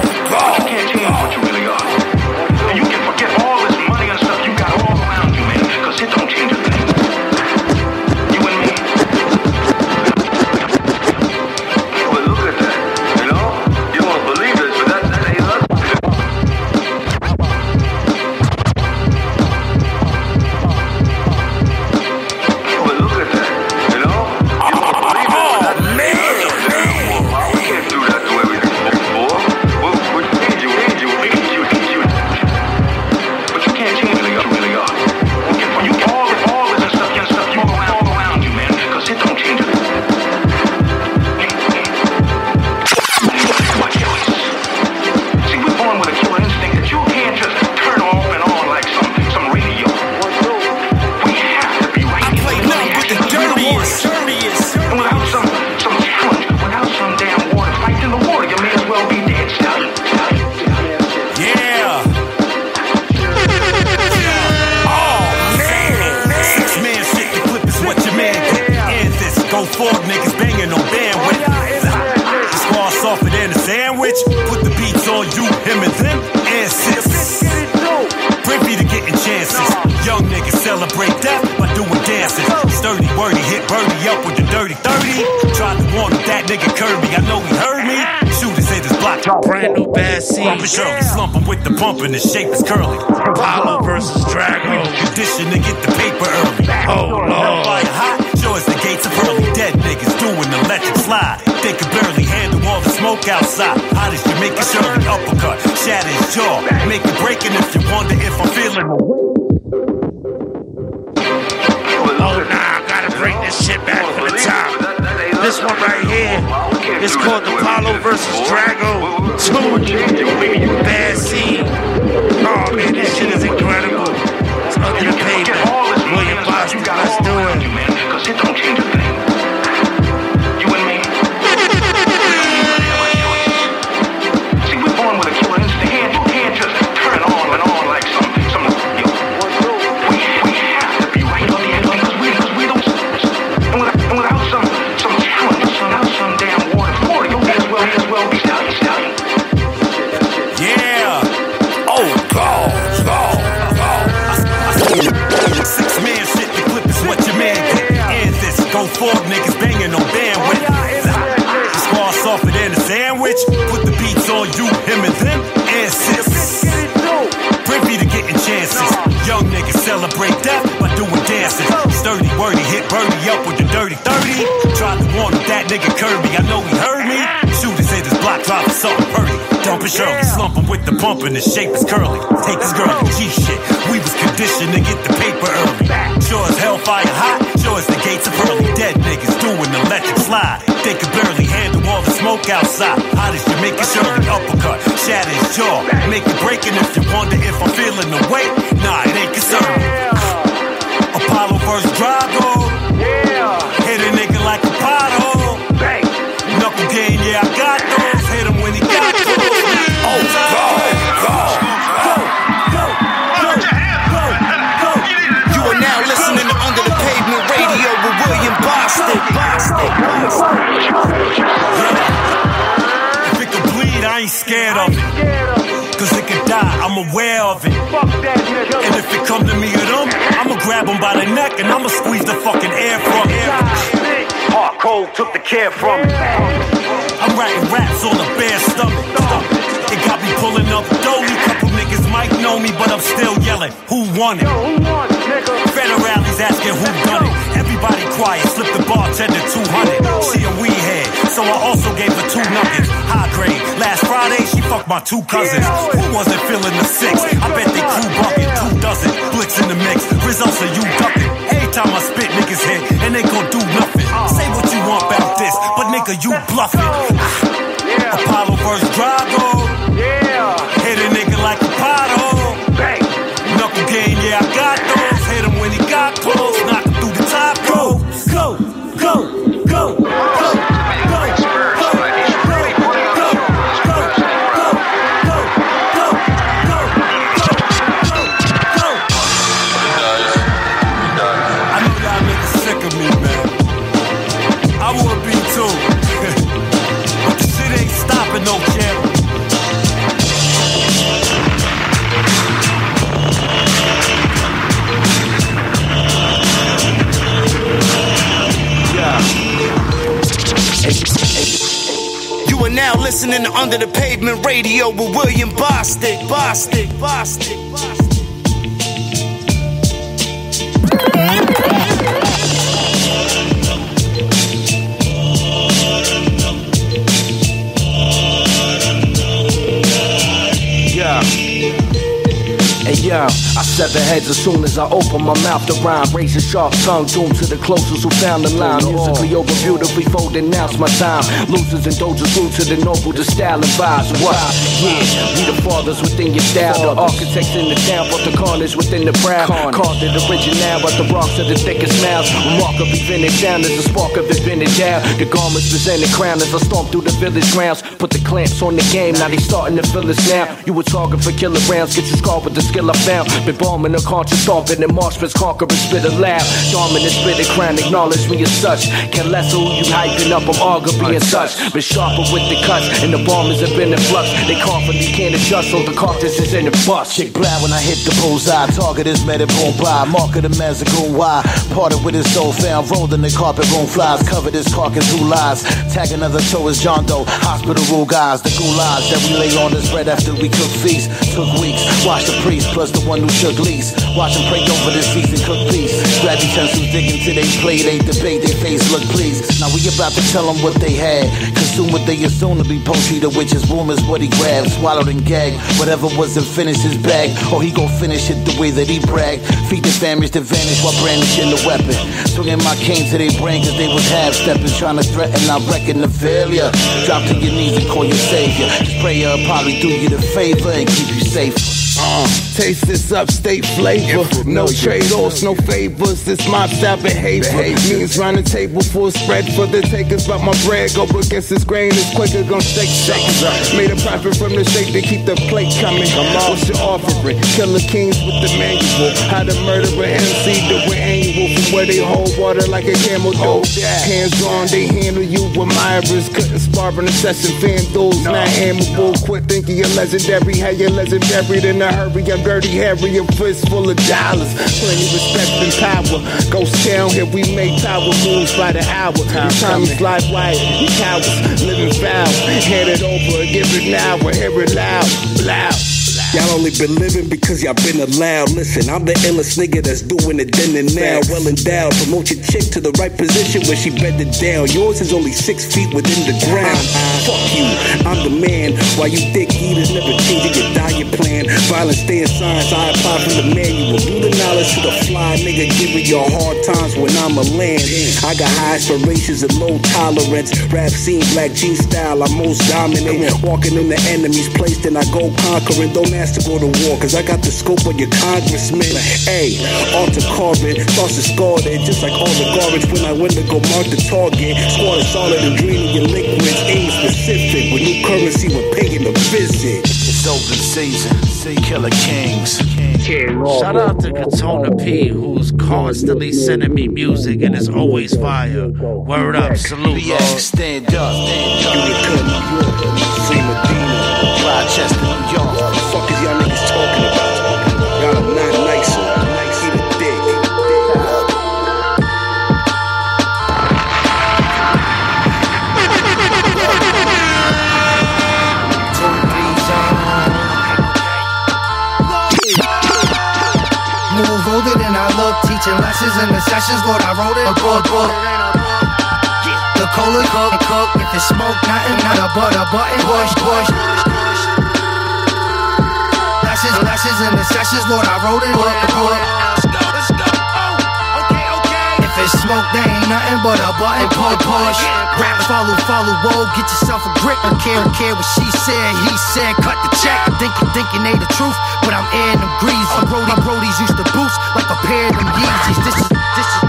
Brand new bad seed. Bumpin' Shirley, slumping with the bump and the shape is curly. Apollo versus Drago. Condition to get the paper early. Oh, Lord. Fire hot, us the gates of early. Dead niggas doing electric slide. They can barely handle all the smoke outside. Hot as Jamaica Shirley, uppercut, shatter his jaw. Make it breaking if you wonder if I'm feeling Oh, nah, I gotta bring this shit back to the top. This one right here is called Apollo versus Drago 2. Bad scene. Oh, man, this shit is incredible. It's under the. Hit birdie up with the dirty 30. Tried to warn him, that nigga Kirby, I know he heard me. Shooters hit his block, dropping something purdy. Dumping Shirley, slumping with the bump and the shape is curly. Take his girl to G shit. We was conditioned to get the paper early. Sure as hellfire hot, sure as the gates of early. Dead niggas doing electric slide. They could barely handle all the smoke outside. Hot as Jamaica Shirley, uppercut, shatter his jaw. Make it breaking if you wonder if I'm feeling the weight. Nah, it ain't concerning. Apollo versus Drago. Hit a nigga like a pothole. Knuckle game, yeah, I got those. Hit him when he got those. Oh, God. I'm aware of it. And if it come to me or them, I'ma grab them by the neck and I'ma squeeze the fucking air from it. Hard cold took the care from it. I'm writing raps on a bare stomach. It got me pulling up dolly. Couple niggas might know me, but I'm still yelling, who won it? Federales asking who done it. Everybody quiet, slip the bartender 200. She a weed head, so I also gave her two nuggets. High grade. Last Friday, she fucked my two cousins. Who wasn't feeling the six? I bet they crew bucking two dozen. Blicks in the mix, results of you ducking. Every time I spit, niggas hit, and they gon' do nothing. Say what you want about this, but nigga, you bluffing. Apollo versus Drago. Hit a nigga like a pothole. Knuckle game, yeah, I got listening to Under the Pavement Radio with William Bostick. Bostick, Bostick. Yo, I sever heads as soon as I open my mouth to rhyme. Razor sharp tongue, tuned to the closest who found the line. Musically over beautifully folded, now's my time. Losers and dozers rule to the noble, the style and vibes. What? Yeah, we the fathers within your style. The architects in the town, but the carnage within the brown. Called it original, but the rocks are the thickest mouths. Remarkably vintage sound is the spark of vintage down. The garments present the crown as I stomp through the village grounds. Put the clamps on the game, now they starting to fill us now. You were target for kilograms, get your scar with the skill I found. Been bombing the conscious stomping and marshmallows conquering spit aloud. Dominant spit a crown, acknowledge me as such. Can less who you hyping up, I'm arguably and such. Been sharper with the cuts, and the bombers have been in flux. They confidently can't adjust, so the carcass is in the bust. Chick black when I hit the bullseye. Target is met it boom by. Market him as a goon why. Parted with his soul found. Rolled in the carpet room flies. Covered his carcass who lies. Tag another toe is John Doe. Hospital rule guys. The goulash that we lay on this bread after we cook feast. Took weeks. Watch the priest plus the one who shook least. Watch him pray over this season cook peace. Grab utensils dig into they plate. They debate they face look pleased. Now we about to tell them what they had. Consume what they assume to be poetry. The witch's womb is what he grabbed. Swallowed and gagged. Whatever wasn't finished his bag. Or oh, he gon' finish it the way that he bragged. Feed the famished to vanish while brandishing the weapon. Swinging my cane to their brain cause they was half stepping. Trying to threaten, I reckon the failure. Drop to your knees and call your savior. Just pray will probably do you the favor and keep you safe. Uh, taste this upstate flavor. No trade offs, no favors. This my style behavior. Means round the table full spread for the takers. But my bread go against this grain is quicker. Gonna shake shakes. Made a profit from the shake to keep the plate coming. Come on. What's your offering? Killer kings with the manual. How to murder an MC do it annual. From where they hold water like a camel do. Hands drawn, they handle you with Myra's. Couldn't spar in a session. Fan duels, not amiable. Quit thinking you're legendary. How you legendary in a hurry. I'm dirty, hairy, and fist full of dollars. Plenty respect and power. Ghost town here, we make power moves by the hour. You time is live wire, you cowards, living foul. Hand it over, give it now, or hear it loud, loud. Y'all only been living because y'all been allowed. Listen, I'm the illest nigga that's doing it then and now. Well endowed. Promote your chick to the right position where she bending down. Yours is only six feet within the ground. Fuck you, I'm the man. Why you dick eaters never changing your diet plan? Violence stay in science, I apply from the manual. Do the knowledge to the fly nigga giving your hard times when I'm a land. I got high aspirations and low tolerance. Rap scene, black G style, I'm most dominant. Walking in the enemy's place, then I go conquering. Don't ask to go to war, cause I got the scope of your congressman. Hey, alter carbon, thoughts are scarred, just like all the garbage when I went to go mark the target. Squad is solid and draining your liquids, aim specific with new currency when paying a visit. It's open season. See Killer Kings. Shout out to Katona P, who's constantly sending me music and is always fire. Word up, salute, Lord. Stand up. Utica, New York. Free Medina. Rochester, New York. Fuck is y'all niggas talking about? Y'all are not dick. Move older than I look, teaching lessons in the sessions. Lord, I wrote it. A book. The cola cook, cook. If it's smoke, nothing, not a butter button. Push, push. In the sessions, Lord, I wrote it. up Lord, Lord. Oh, if it's smoke, there ain't nothing but a button pull push. Rap follow, follow, whoa, get yourself a grip. Don't care, care what she said, he said, cut the check. Thinking, thinking they the truth, but I'm in them greasy. Brody, Brody's used to boost like a pair of them Yeezys. This is, this is,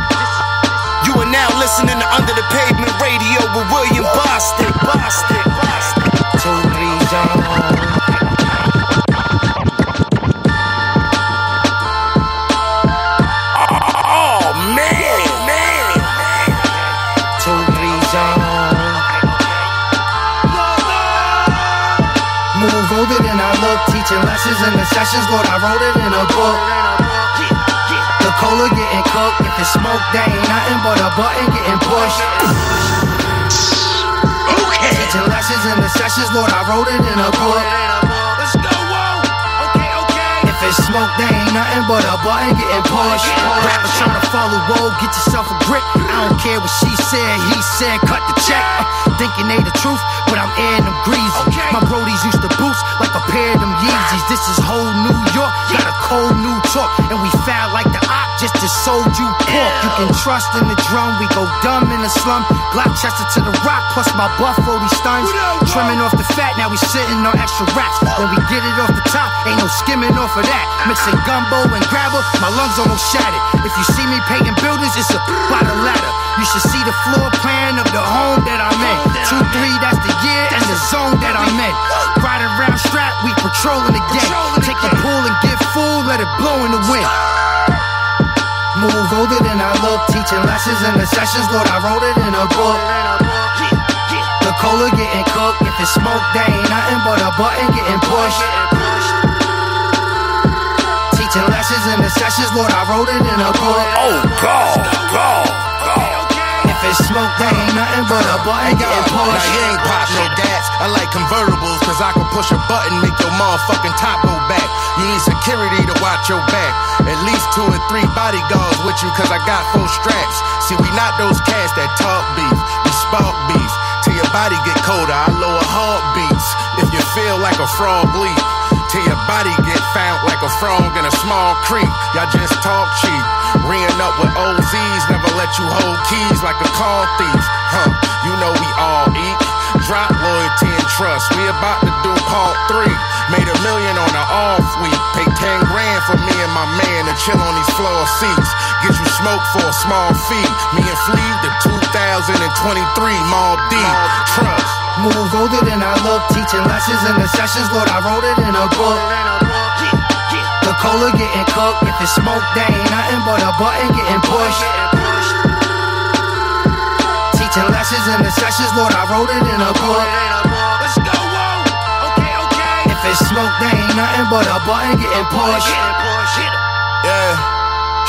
You are now listening to Under the Pavement Radio with William Bostick. Bostick. Lessons in the sessions. Lord, I wrote it in a book. The cola getting cooked. If it's smoke, there ain't nothing but a button getting pushed. Okay. Teaching lessons in the sessions, Lord, I wrote it in a book. Let's go, whoa. Okay, okay. If it's smoke, there ain't nothing but a button getting pushed. Rappers trying to follow, whoa, get yourself a grip. I don't care what she said, he said, cut the check. Uh, thinking they the truth, but I'm in them greasy. My brodies used to boost like a pair of them Yeezys. This is whole New York, got a cold new talk, and we foul like the op just to sold you pork. You can trust in the drum, we go dumb in the slum. Gloucester to the rock, plus my buff 40 stuns. Trimming off the fat, now we sitting on extra racks. When we get it off the top, ain't no skimming off of that. Mixing gumbo and gravel, my lungs almost shattered. If you see me painting buildings, it's a by the ladder. You should see the floor plan of the home that I'm in. Two, three, that's the year and the zone that I'm in. Riding around strap, we patrolling game. Take the pool and get full, let it blow in the wind. Move older than I look, teaching lessons in the sessions. Lord, I wrote it in a book. The cola getting cooked. If it's smoke, there ain't nothing but a button getting pushed. Teaching lessons in the sessions. Lord, I wrote it in a book. Oh, God, God, smoke, there ain't nothing but a button getting Now pushed. you ain't pop no dats. I like convertibles, cause I can push a button, make your motherfucking top go back. You need security to watch your back. At least two or three bodyguards with you, cause I got four straps. See, we not those cats that talk beef, we spark beef. Till your body get colder, I lower heartbeats. If you feel like a frog leap, till your body get found like a frog in a small creek. Y'all just talk cheap. Ring up with OZs, let you hold keys like a car thief. Huh, you know we all eat. Drop loyalty and trust. We about to do part three. Made a million on an off week. Pay 10 grand for me and my man to chill on these floor seats. Get you smoke for a small fee. Me and Flea, the 2023 Mall D. Trust. Move older than I look, teaching lessons in the sessions. Lord, I wrote it in a book. The cola getting cooked. If it's smoke, there ain't nothing but a button getting pushed. Teaching lessons in the sessions. Lord, I wrote it in a book. Let's go, whoa. Okay, okay. If it's smoke, there ain't nothing but a button getting pushed. Yeah.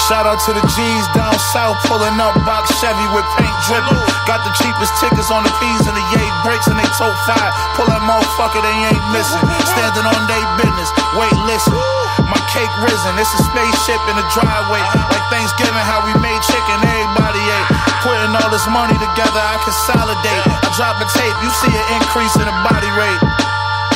Shout out to the G's down south, pulling up box Chevy with paint dripping. Got the cheapest tickets on the P's and the yay brakes and they tote five. Pull that motherfucker, they ain't missing. Standing on they business. Wait, listen. My cake risen, it's a spaceship in the driveway. Like Thanksgiving, how we made chicken, everybody ate. Putting all this money together, I consolidate. I drop a tape, you see an increase in the body rate.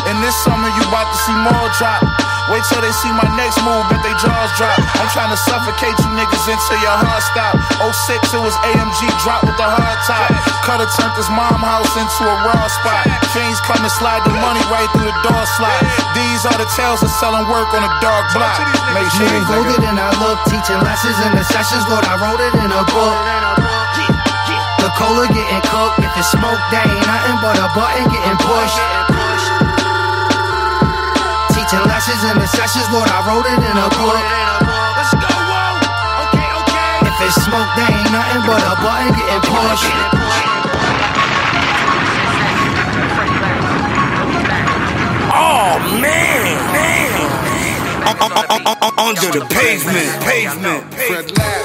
And this summer you about to see more drop. Wait till they see my next move, bet they jaws drop. I'm trying to suffocate you niggas until your heart stop. 06 it was AMG drop with the hard top. Cutter turned this mom house into a raw spot. Fiends come and slide the money right through the door slot. These are the tales of selling work on a dark block. Make sure these older niggas. than I look, teaching lessons in the sessions. Lord, I wrote it in a book. The cola getting cooked. If it's smoke, there ain't nothing but a button getting pushed. Teaching lessons in the sessions. Lord, I wrote it in a book. Let's go, whoa. Okay, okay. If it's smoke, there ain't nothing but a button getting pushed. Oh man, man. Under the pavement, pavement. Fred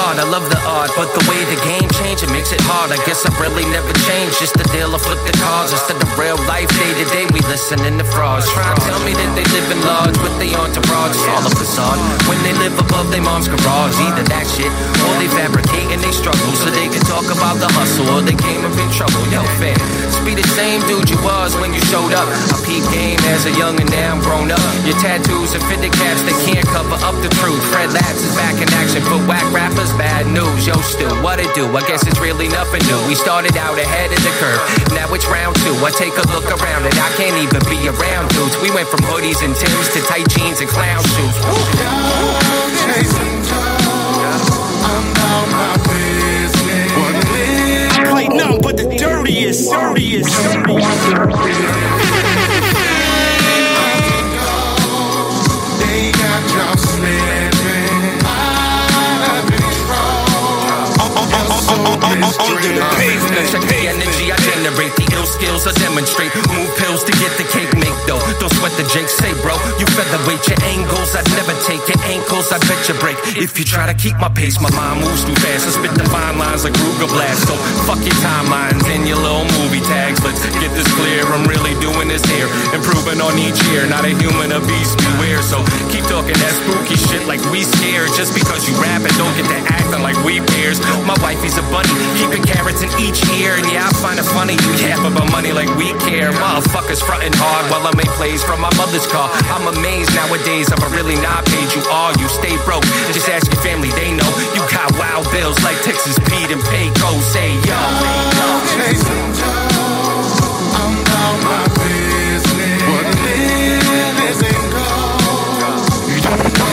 I love the art, but the way the game changed, it makes it hard. I guess I really never changed. Just the deal, I flip the cards. Instead of real life, day to day, we listening to frauds. Trying to tell me that they live in large with they entourage. All a facade. When they live above their mom's garage, either that shit or they fabricate and they struggle so they can talk about the hustle or they came up in trouble. Yo, fam, just be the same dude you was when you showed up. I peep game as a young and now I'm grown up. Your tattoos and fitted caps that can't cover up the truth. Fred Labs is back in action for whack rappers, bad news. Yo, still, what it do? I guess it's really nothing new. We started out ahead of the curve. Now it's round two. I take a look around and I can't even be around dudes. We went from hoodies and Tim's to tight jeans and clown shoes. Play none but the dirtiest, dirtiest, Under the pavement, check the energy I generate, the ill skills I demonstrate. Move pills to get the cake make though. Don't sweat the Jake, say bro. You featherweight your angles, I'd never take your ankles. I bet you break if you try to keep my pace. My mind moves too fast. I spit the fine lines like Ruger blast. So fuck your timelines and your little movie tags. Let's get this clear. I'm really doing this here, improving on each year. Not a human, a beast. Beware. So keep talking that spooky shit like we scared. Just because you rap and don't get to acting like we peers. My wifey's a bunny, keeping carrots in each ear. And yeah, I find it funny you yap about money like we care. Motherfuckers fronting hard while I make plays from my mother's car. I'm amazed nowadays if I really not paid you all. You stay broke. Just ask your family, they know you got wild bills like Texas Pete and Payco. Say yo. I'm down my business. Gold. You don't know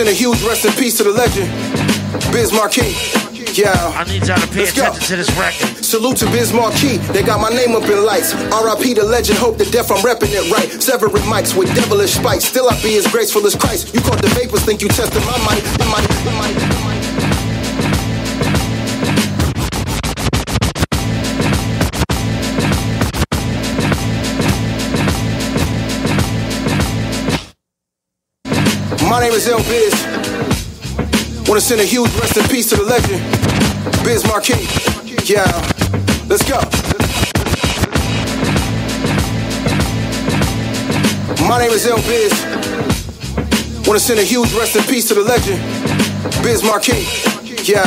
send a huge rest in peace to the legend, Biz Markie. Yeah. I need y'all to pay Let's go. attention to this record. Salute to Biz Markie, they got my name up in lights. RIP the legend, hope to death I'm repping it right. Severing mics with devilish spikes, still I be as graceful as Christ. You caught the vapors, think you tested my mic, My name is L Biz. Wanna send a huge rest in peace to the legend, Biz Markie. Yeah, let's go. My name is L Biz. Wanna send a huge rest in peace to the legend, Biz Markie. Yeah,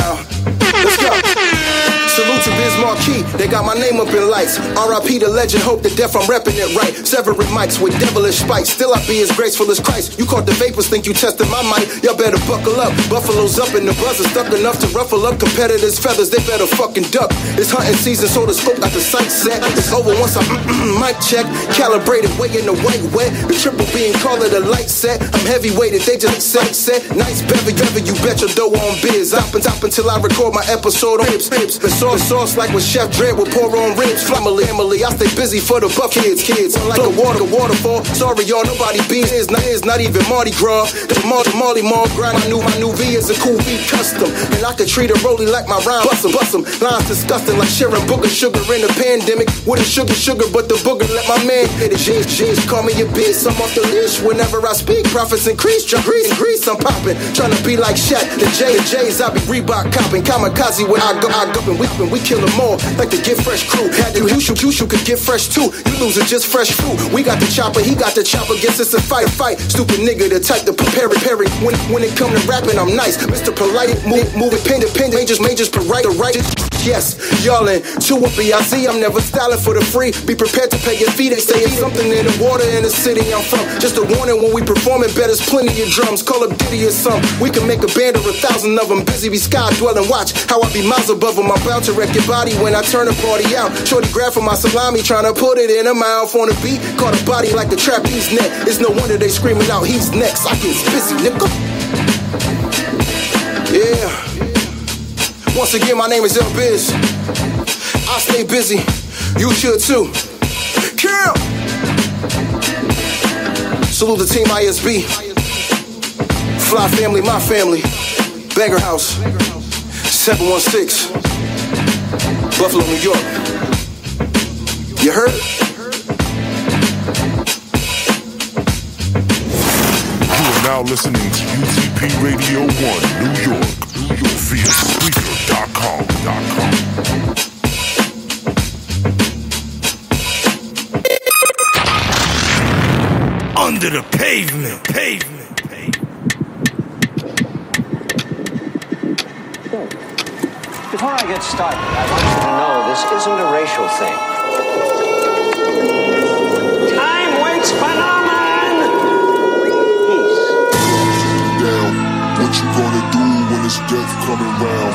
let's go. Salute to Biz Markie, they got my name up in lights. RIP the legend, hope to death I'm repping it right. Severing mics with devilish spikes, still I be as graceful as Christ. You caught the vapors, think you tested my mic, y'all better buckle up. Buffaloes up in the buzzer, stuck enough to ruffle up competitors' feathers, they better fucking duck. It's hunting season, so the scope got the sight set. It's over once I mic check, calibrated, in the white wet. The triple beam, call it a light set. I'm heavyweighted, they just set, set. Nice bevy, you bet your dough on biz. Up and top until I record my episode on hips, hips. The sauce, sauce like what Chef Dre would pour on ribs. Family, Emily, I stay busy for the buff kids, kids. Like a water, a waterfall. Sorry, y'all, nobody beats. It's not, it's not even Mardi Gras. The Mardi, Marley, Marl grind. My new, my new V is a cool V custom. And I could treat a rollie like my rhyme. Bust 'em, bust 'em. Lines disgusting like sharing booger sugar in the pandemic. With a sugar, sugar, but the booger let my man hit it. Jeez, jeez, call me a bitch. I'm off the leash whenever I speak. Profits increase, drop grease, grease, I'm popping. Trying to be like Shaq. The J, the J's, I be Reebok copping. Kamikaze when I go, I go, and we, and we kill them all. Like the Get Fresh crew. Had you, shoot, you, shoot, could get fresh too. You losing just fresh fruit. We got the chopper, he got the chopper. Guess it's a fight, fight. Stupid nigga, the type to prepare it, parry. When, when it come to rapping, I'm nice. Mr. Polite, move, move it, pen to majors, majors, per right, the right. Yes, y'all in two up BIC. I'm never styling for the free. Be prepared to pay your fee. They say it's something in the water in the city I'm from. Just a warning when we performing, better plenty of drums. Call up Diddy or some. We can make a band of a thousand of them. Busy be sky dwelling. Watch how I be miles above them. I'm about to wreck your body when I turn the party out. Shorty grab for my salami, trying to put it in a mouth on the beat. Caught a body like a trapeze net. It's no wonder they screaming out, he's next. I get busy, nigga. Yeah. Once again, my name is El Biz. I stay busy. You should too. Kill! Salute the team ISB. Fly family, my family. Banger House. 716. Buffalo, New York. You heard? You are now listening to UTP Radio 1, New York. Under the pavement, pavement, pavement. Before I get started, I want you to know this isn't a racial thing. Time waits for death coming round?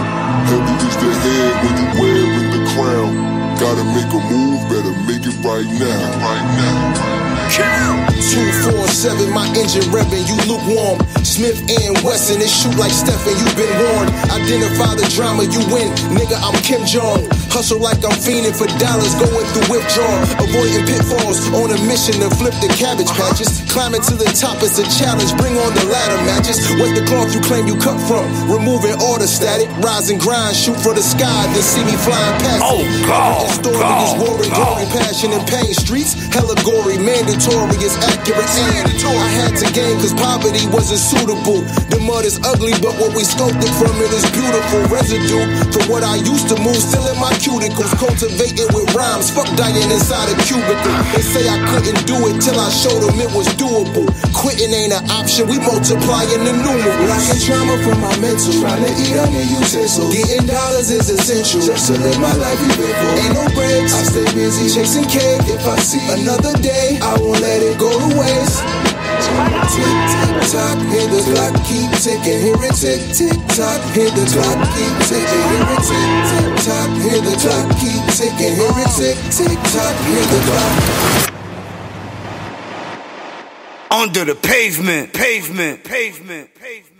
Heavy is the head when you wearing the crown. Gotta make a move, better make it right now. Right now. Kill! 247, my engine revving, you lukewarm. Smith and Wesson, it shoot like Stephen, you been warned. Identify the drama, you win. Nigga, I'm Kim Jong. Hustle like I'm fiending for dollars, going through withdrawal. Avoiding pitfalls, on a mission to flip the cabbage uh-huh. patches. Climbing to the top is a challenge, bring on the ladder matches. Where's the cloth you claim you cut from? Removing all the static, rise and grind, shoot for the sky, then see me flying past. Oh, God, The story God, is war and glory, passion and pain. Streets, hella gory, mandatory is accurate. And I had to gain cause poverty wasn't suitable. The mud is ugly, but what we sculpted from it is beautiful. Residue from what I used to move, still in my cuticles. Cultivated with rhymes, fuck dying inside a cubicle. They say I couldn't do it till I showed them it was doable. Quitting ain't an option, we multiplying the numerals. Locking trauma from my mental, trying to eat on the utensils. Getting dollars is essential, just to live my life eventful. Ain't no breaks, I stay busy chasing cake. If I see another day, I won't let it go to Tick, tick, tock, hear the clock keep ticking, hear it tick, tick, tock, hear the clock keep ticking, hear it tick, tick, tock, hear the clock keep ticking, hear it tick, tick, tock, hear the clock. Under the pavement, pavement, pavement, pavement.